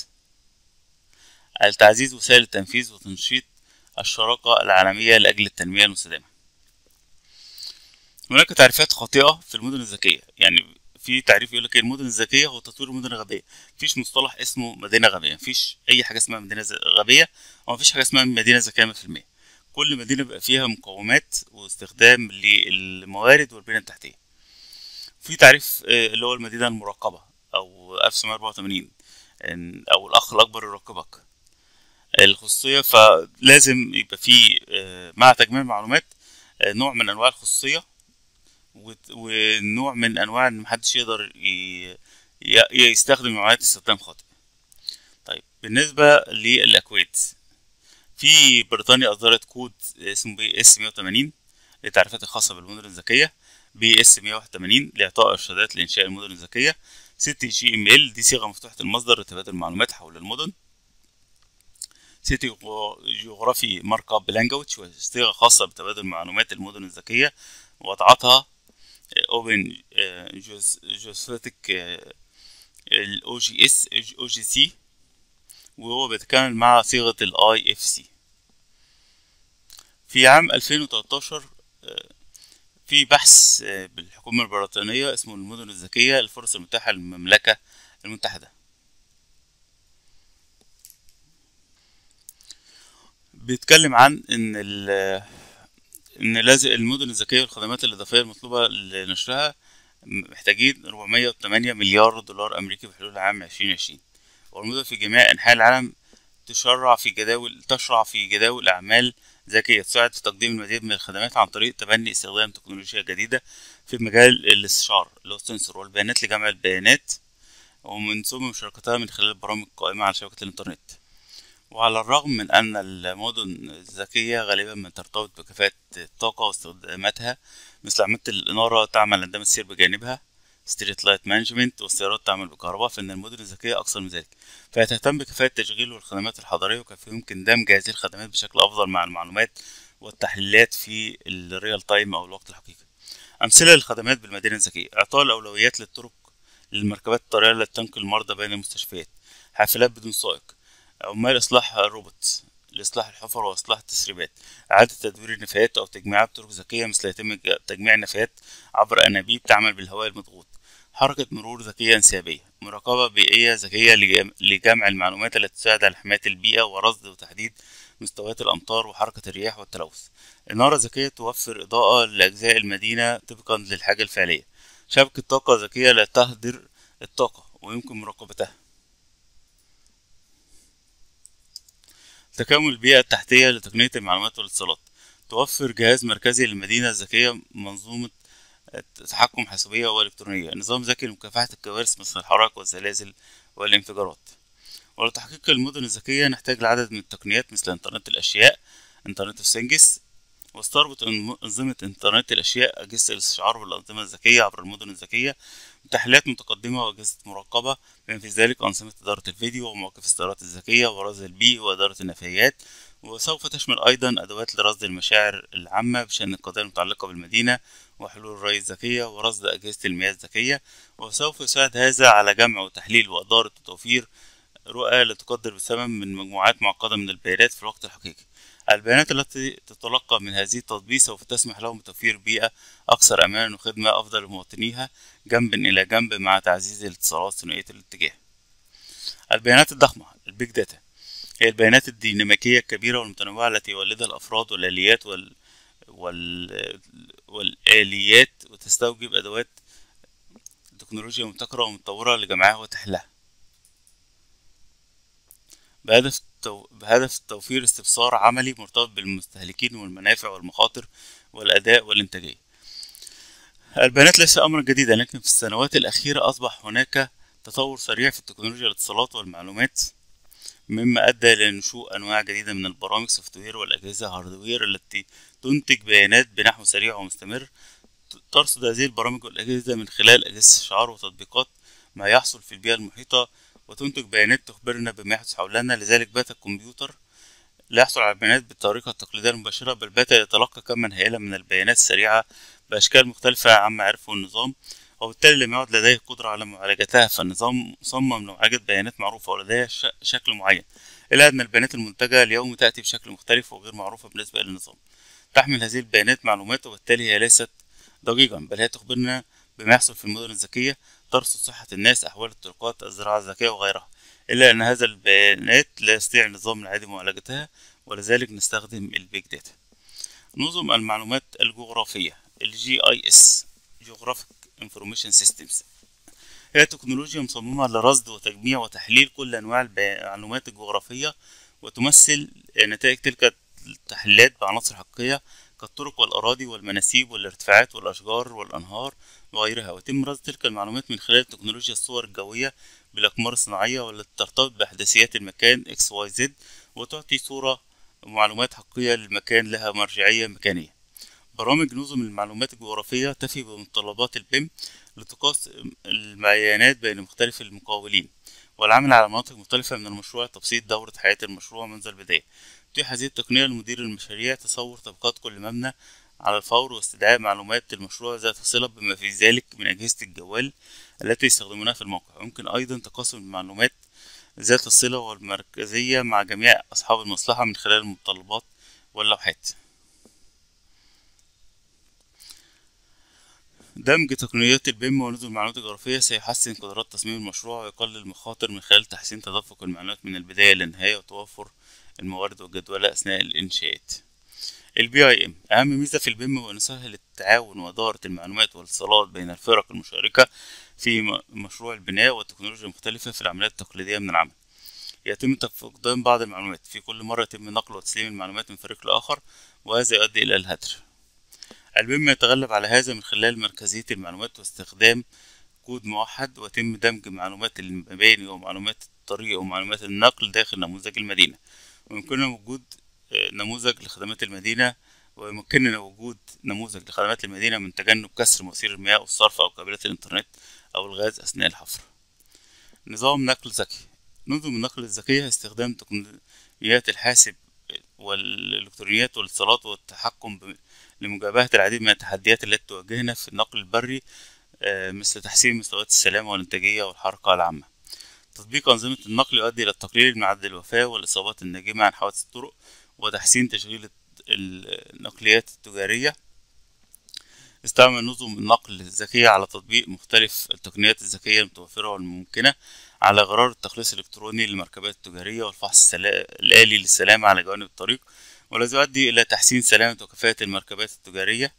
التعزيز وسائل التنفيذ وتنشيط الشراكة العالمية لأجل التنمية المستدامة. هناك تعريفات خاطئة في المدن الذكية. يعني في تعريف يقول لك المدن الذكية هو تطوير المدن الغبية. مفيش مصطلح اسمه مدينة غبية. مفيش أي حاجة اسمها مدينة غبية ومفيش حاجة اسمها مدينة ذكية مية في المية. كل مدينة بيبقى فيها مقومات واستخدام للموارد والبنية التحتية. في تعريف اللي هو المدينة المراقبة أو 1984 أو الأخ الأكبر يراقبك. الخصوصية فلازم يبقى في مع تجميع المعلومات نوع من أنواع الخصوصية ونوع من أنواع إن محدش يقدر يستخدم المعلومات استخدام خاطئ. طيب بالنسبة للأكواد في بريطانيا أصدرت كود اسمه BS 180 للتعريفات الخاصة بالمدن الذكية BS 181 لإعطاء إرشادات لإنشاء المدن الذكية CityGML دي صيغة مفتوحة المصدر لتبادل المعلومات حول المدن City Geography Markup Language وصيغة خاصة بتبادل معلومات المدن الذكية وضعتها Open Geospatial ال OGS OGC وهو بيتكامل مع صيغة ال IFC في عام 2013 في بحث بالحكومة البريطانية اسمه المدن الذكية الفرص المتاحة للمملكة المتحدة. بيتكلم عن إن إن لازم المدن الذكية والخدمات الاضافيه المطلوبة لنشرها محتاجين 408 مليار دولار أمريكي بحلول عام 2020 والمدن في جميع أنحاء العالم تشرع في جداول تشرع في جداول أعمال ذكية تساعد في تقديم المزيد من الخدمات عن طريق تبني استخدام تكنولوجيا جديدة في مجال الاستشعار اللي هو ال sensor والبيانات لجمع البيانات ومن ثم مشاركتها من خلال البرامج القائمة على شبكة الإنترنت. وعلى الرغم من أن المدن الذكية غالبا ما ترتبط بكفاءة الطاقة واستخداماتها مثل عملية الإنارة تعمل عندما تسير بجانبها street light management والسيارات تعمل بكهرباء فإن المدن الذكية أكثر من ذلك. فهي تهتم بكفاءة التشغيل والخدمات الحضرية وكيف يمكن دمج هذه الخدمات بشكل أفضل مع المعلومات والتحليلات في ال real time أو الوقت الحقيقي. أمثلة للخدمات بالمدينة الذكية إعطاء الأولويات للطرق للمركبات الطريقة التي تنقل المرضى بين المستشفيات. حافلات بدون سائق عمال إصلاح روبوت لإصلاح الحفر وإصلاح التسريبات. إعادة تدوير النفايات أو تجميعها بطرق ذكية مثل يتم تجميع النفايات عبر أنابيب تعمل بالهواء المضغوط. حركة مرور ذكية إنسيابية مراقبة بيئية ذكية لجمع المعلومات التي تساعد على حماية البيئة ورصد وتحديد مستويات الأمطار وحركة الرياح والتلوث. إنارة ذكية توفر إضاءة لأجزاء المدينة طبقا للحاجة الفعلية. شبكة طاقة ذكية لا تهدر الطاقة ويمكن مراقبتها. تكامل البيئة التحتية لتقنية المعلومات والاتصالات. توفر جهاز مركزي للمدينة الذكية منظومة تحكم حاسوبية وإلكترونية. نظام ذكي لمكافحة الكوارث مثل الحرائق والزلازل والانفجارات. ولتحقيق المدن الذكية نحتاج لعدد من التقنيات مثل إنترنت الأشياء Internet of Things وستربط أنظمة إنترنت الأشياء أجهزة الاستشعار والأنظمة الذكية عبر المدن الذكية. تحليلات متقدمة وأجهزة مراقبة بما في ذلك أنظمة إدارة الفيديو ومواقف السيارات الذكية ورصد البيئي وإدارة النفايات. وسوف تشمل أيضا أدوات لرصد المشاعر العامة بشأن القضايا المتعلقة بالمدينة وحلول الري الذكية ورصد أجهزة المياه الذكية. وسوف يساعد هذا على جمع وتحليل وإدارة وتوفير رؤى لا تقدر بثمن من مجموعات معقدة من البيانات في الوقت الحقيقي. البيانات التي تتلقى من هذه التطبيق سوف تسمح لهم بتوفير بيئة أكثر أمانا وخدمة أفضل لمواطنيها جنبا إلى جنب مع تعزيز الاتصالات ثنائية الاتجاه. البيانات الضخمة ال Big Data هي البيانات الديناميكية الكبيرة والمتنوعة التي يولدها الأفراد والآليات وال... وال... والآليات وتستوجب أدوات تكنولوجيا مبتكرة ومتطورة لجمعها وتحلها. بهدف تو... بهدف توفير استفسار عملي مرتبط بالمستهلكين والمنافع والمخاطر والأداء والإنتاجية. البيانات ليس أمرا جديدا لكن في السنوات الأخيرة أصبح هناك تطور سريع في تكنولوجيا الاتصالات والمعلومات مما أدى إلى نشوء أنواع جديدة من البرامج software والأجهزة hardware التي تنتج بيانات بنحو سريع ومستمر. ترصد هذه البرامج والأجهزة من خلال أجهزة استشعار وتطبيقات ما يحصل في البيئة المحيطة وتنتج بيانات تخبرنا بما يحدث حولنا. لذلك بات الكمبيوتر لا يحصل على البيانات بالطريقة التقليدية المباشرة بل بات يتلقى كما هائلا من البيانات السريعة بأشكال مختلفة عما يعرفه النظام وبالتالي لم يعد لديه القدرة على معالجتها. فالنظام مصمم لمعالجة بيانات معروفة ولديه شكل معين. إلا أن البيانات المنتجة اليوم تأتي بشكل مختلف وغير معروفة بالنسبة للنظام. تحمل هذه البيانات معلومات وبالتالي هي ليست ضجيجا بل هي تخبرنا بما يحصل في المدن الذكية ترصد صحة الناس أحوال الطرقات الزراعة الذكية وغيرها إلا أن هذا البيانات لا يستطيع النظام العادي معالجتها ولذلك نستخدم ال Big Data. نظم المعلومات الجغرافية ال GIS Geographic Information Systems. هي تكنولوجيا مصممة لرصد وتجميع وتحليل كل أنواع المعلومات الجغرافية وتمثل نتائج تلك التحليلات بعناصر حقيقية كالطرق والأراضي والمناسيب والارتفاعات والأشجار والأنهار وغيرها ويتم رصد تلك المعلومات من خلال تكنولوجيا الصور الجوية بالأقمار الصناعية والتي ترتبط بأحداثيات المكان XYZ وتعطي صورة ومعلومات حقيقية للمكان لها مرجعية مكانية. برامج نظم المعلومات الجغرافية تفي بمتطلبات البيم لتقاس البيانات بين مختلف المقاولين والعمل على مناطق مختلفة من المشروع لتبسيط دورة حياة المشروع منذ البداية. تتيح هذه التقنية لمدير المشاريع تصور طبقات كل مبنى على الفور واستدعاء معلومات المشروع ذات صلة بما في ذلك من أجهزة الجوال التي يستخدمونها في الموقع. يمكن أيضا تقاسم المعلومات ذات الصلة والمركزية مع جميع أصحاب المصلحة من خلال المتطلبات واللوحات. دمج تقنيات ال BIM ونظم المعلومات الجغرافية سيحسن قدرات تصميم المشروع ويقلل المخاطر من خلال تحسين تدفق المعلومات من البداية للنهاية وتوفر الموارد والجدولة أثناء الإنشاءات. ال BIM أهم ميزة في ال BIM هو أنه سهل التعاون وإدارة المعلومات والاتصالات بين الفرق المشاركة في مشروع البناء والتكنولوجيا المختلفة في العمليات التقليدية من العمل. يتم فقدان بعض المعلومات. في كل مرة يتم نقل وتسليم المعلومات من فريق لآخر وهذا يؤدي إلى الهدر. ال BIM يتغلب على هذا من خلال مركزية المعلومات واستخدام كود موحد ويتم دمج معلومات المباني ومعلومات الطريق ومعلومات النقل داخل نموذج المدينة. ويمكننا وجود نموذج لخدمات المدينة ويمكننا وجود نموذج لخدمات المدينة من تجنب كسر مواسير المياه والصرف أو كابلات الإنترنت أو الغاز أثناء الحفر. نظام نقل ذكي. نظم النقل الذكية استخدام تقنيات الحاسب والإلكترونيات والاتصالات والتحكم لمجابهة العديد من التحديات التي تواجهنا في النقل البري مثل تحسين مستويات السلامة والإنتاجية والحركة العامة. تطبيق أنظمة النقل يؤدي إلى التقليل من معدل الوفاة والإصابات الناجمة عن حوادث الطرق وتحسين تشغيل النقليات التجارية. استعمل نظم النقل الذكية على تطبيق مختلف التقنيات الذكية المتوفرة والممكنة على غرار التخليص الإلكتروني للمركبات التجارية والفحص الآلي للسلامة على جوانب الطريق والذي يؤدي إلى تحسين سلامة وكفاءة المركبات التجارية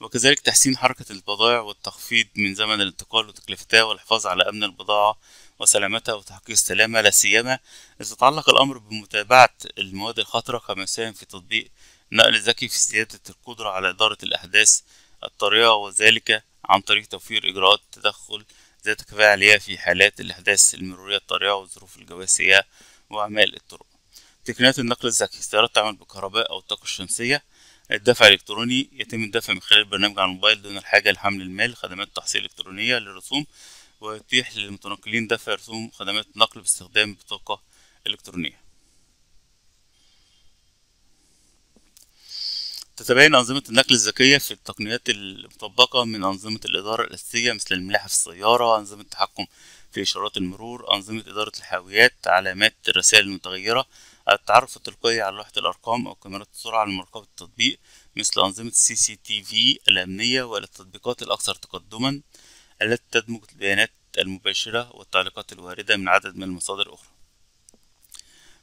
وكذلك تحسين حركة البضائع والتخفيض من زمن الانتقال وتكلفتها والحفاظ على أمن البضاعة وسلامتها وتحقيق السلامة لا سيما إذا تعلق الأمر بمتابعة المواد الخطرة كما يساهم في تطبيق النقل الذكي في زيادة القدرة على إدارة الأحداث الطريقة وذلك عن طريق توفير إجراءات تدخل ذات كفاءة عالية في حالات الأحداث المرورية الطريقة والظروف الجواسية وأعمال الطرق. تقنيات النقل الذكي سيارات تعمل بالكهرباء أو الطاقة الشمسية الدفع الإلكتروني يتم الدفع من خلال البرنامج على الموبايل دون الحاجة لحمل المال خدمات تحصيل إلكترونية للرسوم ويتيح للمتنقلين دفع رسوم خدمات نقل باستخدام بطاقة إلكترونية. تتبين أنظمة النقل الذكية في التقنيات المطبقة من أنظمة الإدارة الأساسية مثل الملاحة في السيارة أنظمة التحكم في إشارات المرور أنظمة إدارة الحاويات علامات الرسائل المتغيرة التعرف التلقائي على لوحة الأرقام أو كاميرات السرعة لمراقبة التطبيق مثل أنظمة في الأمنية والتطبيقات الأكثر تقدما. التي تدمج البيانات المباشرة والتعليقات الواردة من عدد من المصادر الأخرى.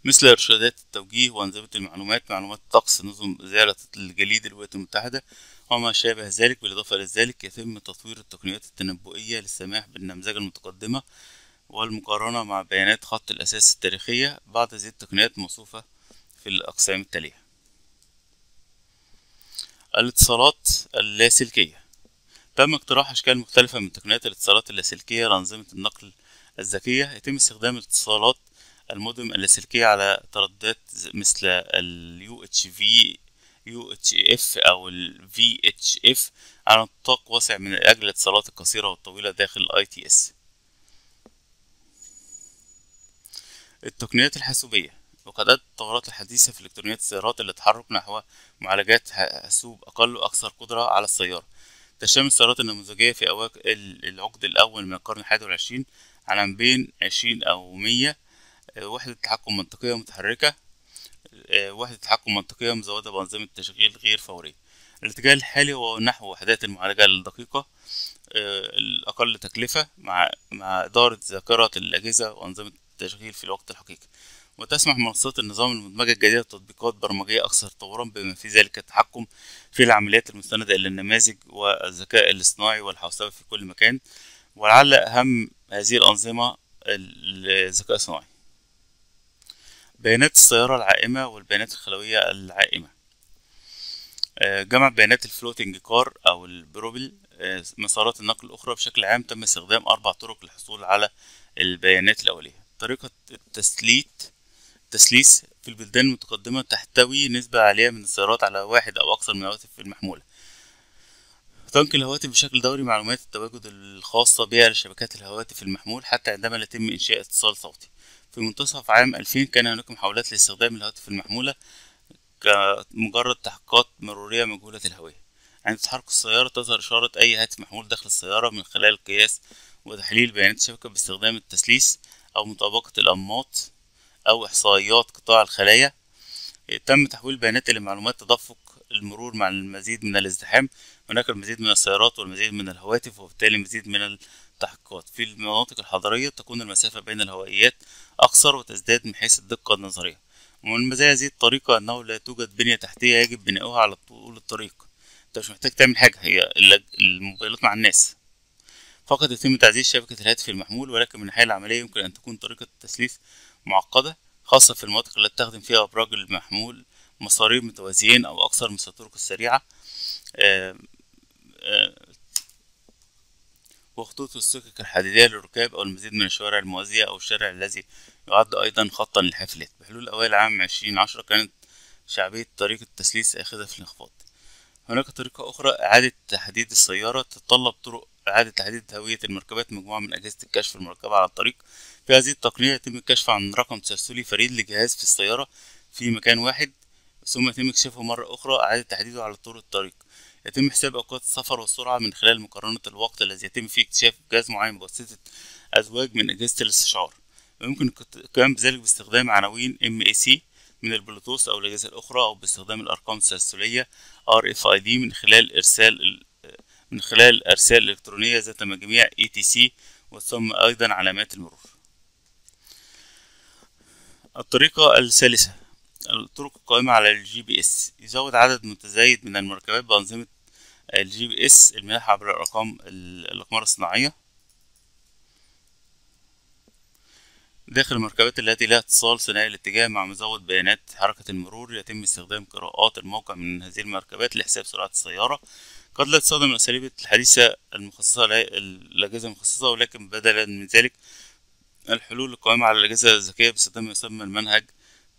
مثل إرشادات التوجيه وأنظمة المعلومات معلومات الطقس نظم إزالة الجليد الولايات المتحدة وما شابه ذلك بالإضافة إلى ذلك يتم تطوير التقنيات التنبؤية للسماح بالنمذجة المتقدمة والمقارنة مع بيانات خط الأساس التاريخية بعض هذه التقنيات موصوفة في الأقسام التالية. الاتصالات اللاسلكية. تم اقتراح أشكال مختلفة من تقنيات الاتصالات اللاسلكية لأنظمة النقل الذكية. يتم استخدام الاتصالات المودم اللاسلكية على ترددات مثل ال UHV UHF أو ال VHF على نطاق واسع من أجل الاتصالات القصيرة والطويلة داخل ال ITS التقنيات الحاسوبية. وقد أدت التطورات الحديثة في إلكترونيات السيارات للتحرك نحو معالجات حاسوب أقل وأكثر قدرة على السيارة. تشتمل السيارات النموذجية في أواخر العقد الأول من القرن الحادي والعشرين على ما بين عشرين أو مية. وحدة تحكم منطقية متحركة. وحدة تحكم منطقية مزودة بأنظمة تشغيل غير فورية. الاتجاه الحالي هو نحو وحدات المعالجة الدقيقة. الأقل تكلفة مع مع إدارة ذاكرة الأجهزة وأنظمة التشغيل في الوقت الحقيقي. وتسمح منصات النظام المدمجة الجديدة تطبيقات برمجية أكثر تطورا بما في ذلك التحكم في العمليات المستندة إلى النماذج والذكاء الاصطناعي والحوسبة في كل مكان. ولعل أهم هذه الأنظمة الذكاء الصناعي. بيانات السيارة العائمة والبيانات الخلوية العائمة. جمع بيانات ال floating car أو ال probe ل مسارات النقل الأخرى بشكل عام تم استخدام أربع طرق للحصول على البيانات الأولية. طريقة التسليت التسليس في البلدان المتقدمة تحتوي نسبة عالية من السيارات على واحد أو أكثر من الهواتف المحمولة. تنقل الهواتف بشكل دوري معلومات التواجد الخاصة بها لشبكات الهواتف المحمول حتى عندما لا يتم إنشاء اتصال صوتي. في منتصف عام 2000 كان هناك محاولات لاستخدام الهواتف المحمولة كمجرد تحقيقات مرورية مجهولة الهوية. عند تحرك السيارة تظهر إشارة أي هاتف محمول داخل السيارة من خلال قياس وتحليل بيانات الشبكة باستخدام التسليس أو مطابقة الأنماط أو إحصائيات قطاع الخلايا. تم تحويل بيانات إلى معلومات تدفق المرور مع المزيد من الازدحام. هناك المزيد من السيارات والمزيد من الهواتف وبالتالي المزيد من التحقيقات. في المناطق الحضرية تكون المسافة بين الهوائيات أقصر وتزداد من حيث الدقة النظرية. ومن مزايا هذه الطريقة أنه لا توجد بنية تحتية يجب بناؤها على طول الطريق. أنت مش محتاج تعمل حاجة هي الموبايلات مع الناس. فقط يتم تعزيز شبكة الهاتف المحمول ولكن من الناحية العملية يمكن أن تكون طريقة التسليس معقدة خاصة في المناطق التي تخدم فيها أبراج المحمول مسارين متوازيين أو أكثر من الطرق السريعة. آآ آآ وخطوط السكك الحديدية للركاب أو المزيد من الشوارع الموازية أو الشارع الذي يعد أيضا خطا للحافلات بحلول أوائل عام عشرين عشرة كانت شعبية طريقة التسليس آخذة في الانخفاض. هناك طريقة أخرى إعادة تحديد السيارة تتطلب طرق إعادة تحديد هوية المركبات مجموعة من أجهزة الكشف المركبة على الطريق. في هذه التقنية يتم الكشف عن رقم تسلسلي فريد لجهاز في السيارة في مكان واحد ثم يتم اكتشافه مرة أخرى إعادة تحديده على طول الطريق. يتم حساب أوقات السفر والسرعة من خلال مقارنة الوقت الذي يتم فيه اكتشاف جهاز معين بواسطة أزواج من أجهزة الاستشعار. ويمكن القيام بذلك باستخدام عناوين MAC من البلوتوث أو الأجهزة الأخرى أو باستخدام الأرقام التسلسلية RFID من خلال إرسال من خلال أرسال إلكترونية ذات مجاميع ETC وثم أيضا علامات المرور. الطريقة الثالثة الطرق القائمة على ال GPS يزود عدد متزايد من المركبات بأنظمة ال GPS عبر الأرقام الأقمار الصناعية. داخل المركبات التي لها اتصال ثنائي الاتجاه مع مزود بيانات حركة المرور يتم استخدام قراءات الموقع من هذه المركبات لحساب سرعة السيارة قد لا تستخدم الأساليب الحديثة المخصصة للأجهزة المخصصة ولكن بدلا من ذلك الحلول القائمة على الأجهزة الذكية باستخدام ما يسمى المنهج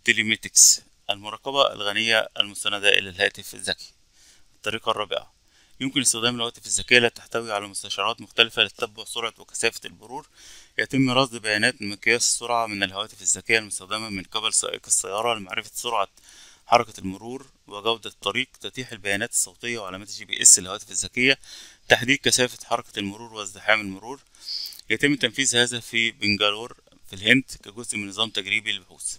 تيليميتكس المراقبة الغنية المستندة إلى الهاتف الذكي. الطريقة الرابعة يمكن استخدام الهواتف الذكية التي تحتوي على مستشعرات مختلفة لتتبع سرعة وكثافة المرور يتم رصد بيانات مقياس السرعة من الهواتف الذكية المستخدمة من قبل سائق السيارة لمعرفة سرعة حركة المرور. وجودة الطريق تتيح البيانات الصوتية وعلامات ال GPS للهواتف الذكية تحديد كثافة حركة المرور وازدحام المرور. يتم تنفيذ هذا في بنجالور في الهند كجزء من نظام تجريبي للبحوث.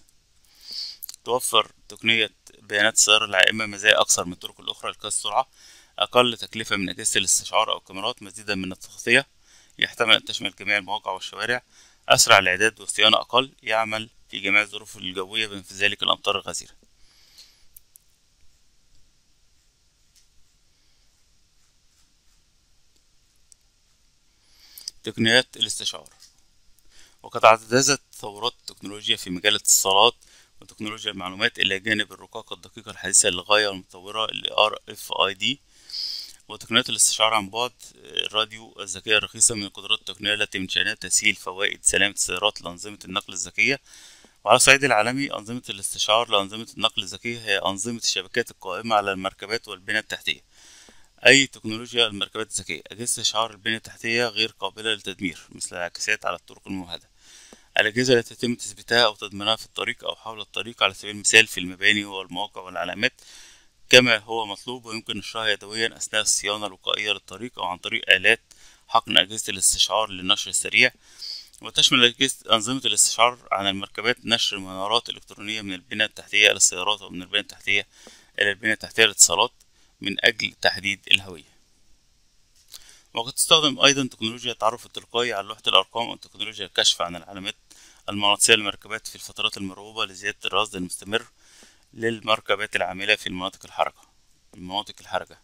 توفر تقنية بيانات السيارة العائمة مزايا أكثر من الطرق الأخرى لقياس السرعة. أقل تكلفة من أجهزة الاستشعار أو الكاميرات مزيدا من التغطية. يحتمل أن تشمل جميع المواقع والشوارع. أسرع الإعداد والصيانة أقل يعمل في جميع الظروف الجوية بما في ذلك الأمطار الغزيرة تقنيات الاستشعار. وقد عززت تطورات التكنولوجيا في مجال الاتصالات وتكنولوجيا المعلومات إلى جانب الرقاقة الدقيقة الحديثة للغاية والمتطورة ل RFID وتقنيات الاستشعار عن بعد الراديو الذكية الرخيصة من القدرات التقنية التي من شأنها تسهيل فوائد سلامة السيارات لأنظمة النقل الذكية. وعلى الصعيد العالمي أنظمة الاستشعار لأنظمة النقل الذكية هي أنظمة الشبكات القائمة على المركبات والبنى التحتية. أي تكنولوجيا المركبات الذكية. أجهزة استشعار البنية التحتية غير قابلة للتدمير مثل العكسات على الطرق الممهدة. الأجهزة التي يتم تثبيتها أو تضمينها في الطريق أو حول الطريق على سبيل المثال في المباني والمواقع والعلامات كما هو مطلوب ويمكن نشرها يدويا أثناء الصيانة الوقائية للطريق أو عن طريق آلات حقن أجهزة الاستشعار للنشر السريع. وتشمل أجهزة أنظمة الاستشعار عن المركبات نشر منارات إلكترونية من البنية التحتية إلى السيارات ومن البنية التحتية إلى البنية التحتية للاتصالات. من أجل تحديد الهوية. وقد تستخدم أيضا تكنولوجيا التعرف التلقائي على لوحة الأرقام أو تكنولوجيا الكشف عن العلامات المغناطيسية للمركبات في الفترات المرغوبة لزيادة الرصد المستمر للمركبات العاملة في المناطق الحركة المناطق الحرجة.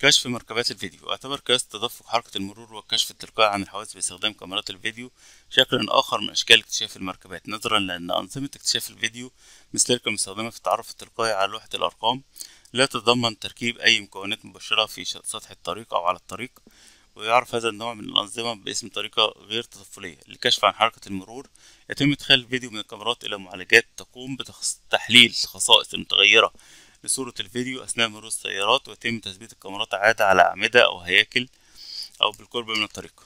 كشف مركبات الفيديو. أعتبر قياس تدفق حركة المرور والكشف التلقائي عن الحوادث باستخدام كاميرات الفيديو شكل آخر من أشكال اكتشاف المركبات. نظرا لأن أنظمة اكتشاف الفيديو مثل تلك المستخدمة في التعرف التلقائي على لوحة الأرقام لا تتضمن تركيب أي مكونات مباشرة في سطح الطريق أو على الطريق ويعرف هذا النوع من الأنظمة باسم طريقة غير تطفلية للكشف عن حركة المرور يتم إدخال الفيديو من الكاميرات إلى معالجات تقوم بتحليل الخصائص المتغيرة لصورة الفيديو أثناء مرور السيارات ويتم تثبيت الكاميرات عادة على أعمدة أو هياكل أو بالقرب من الطريق.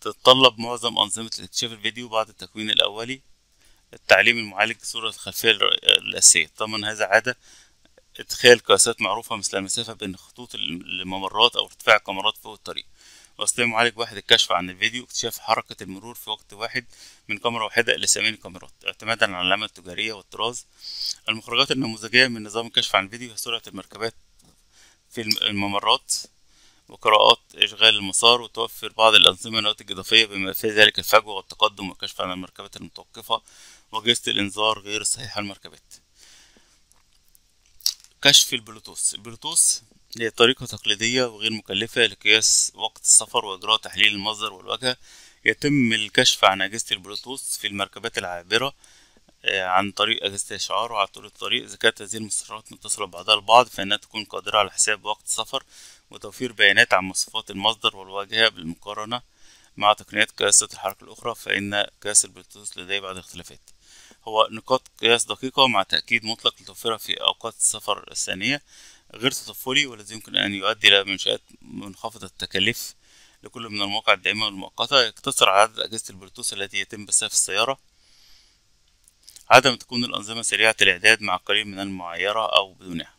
تتطلب معظم أنظمة اكتشاف الفيديو بعد التكوين الأولي التعليم المعالج صورة الخلفية الأساسية. طبعا هذا عادة إدخال قياسات معروفة مثل المسافة بين خطوط الممرات أو ارتفاع الكاميرات فوق الطريق. ويستطيع معالج واحد الكشف عن الفيديو. اكتشاف حركة المرور في وقت واحد من كاميرا واحدة إلى ثماني كاميرات اعتمادا على العلامة التجارية والطراز. المخرجات النموذجية من نظام الكشف عن الفيديو هي سرعة المركبات في الممرات وقراءات إشغال المسار وتوفر بعض الأنظمة نواتج إضافية بما في ذلك الفجوة والتقدم والكشف عن المركبات المتوقفة وأجهزة الإنذار غير الصحيحة المركبات. كشف البلوتوث. البلوتوث هي طريقة تقليدية وغير مكلفة لقياس وقت السفر وإجراء تحليل المصدر والواجهة يتم الكشف عن أجهزة البلوتوث في المركبات العابرة آه، عن طريق أجهزة الإشعار وعلى طول الطريق. إذا كانت هذه المستشعرات متصلة ببعضها البعض فإنها تكون قادرة على حساب وقت السفر وتوفير بيانات عن مواصفات المصدر والواجهة بالمقارنة مع تقنيات قياس الحركة الأخرى فإن قياس البلوتوث لديه بعض الاختلافات. هو نقاط قياس دقيقة مع تأكيد مطلق لتوفيرها في أوقات السفر الثانية. غير تطفلي والذي يمكن أن يؤدي إلى منشآت منخفضة التكاليف لكل من المواقع الدائمة والمؤقتة. يقتصر على عدد أجهزة البلوتوث التي يتم بثها في السيارة عدم تكون الأنظمة سريعة الإعداد مع قليل من المعايرة أو بدونها.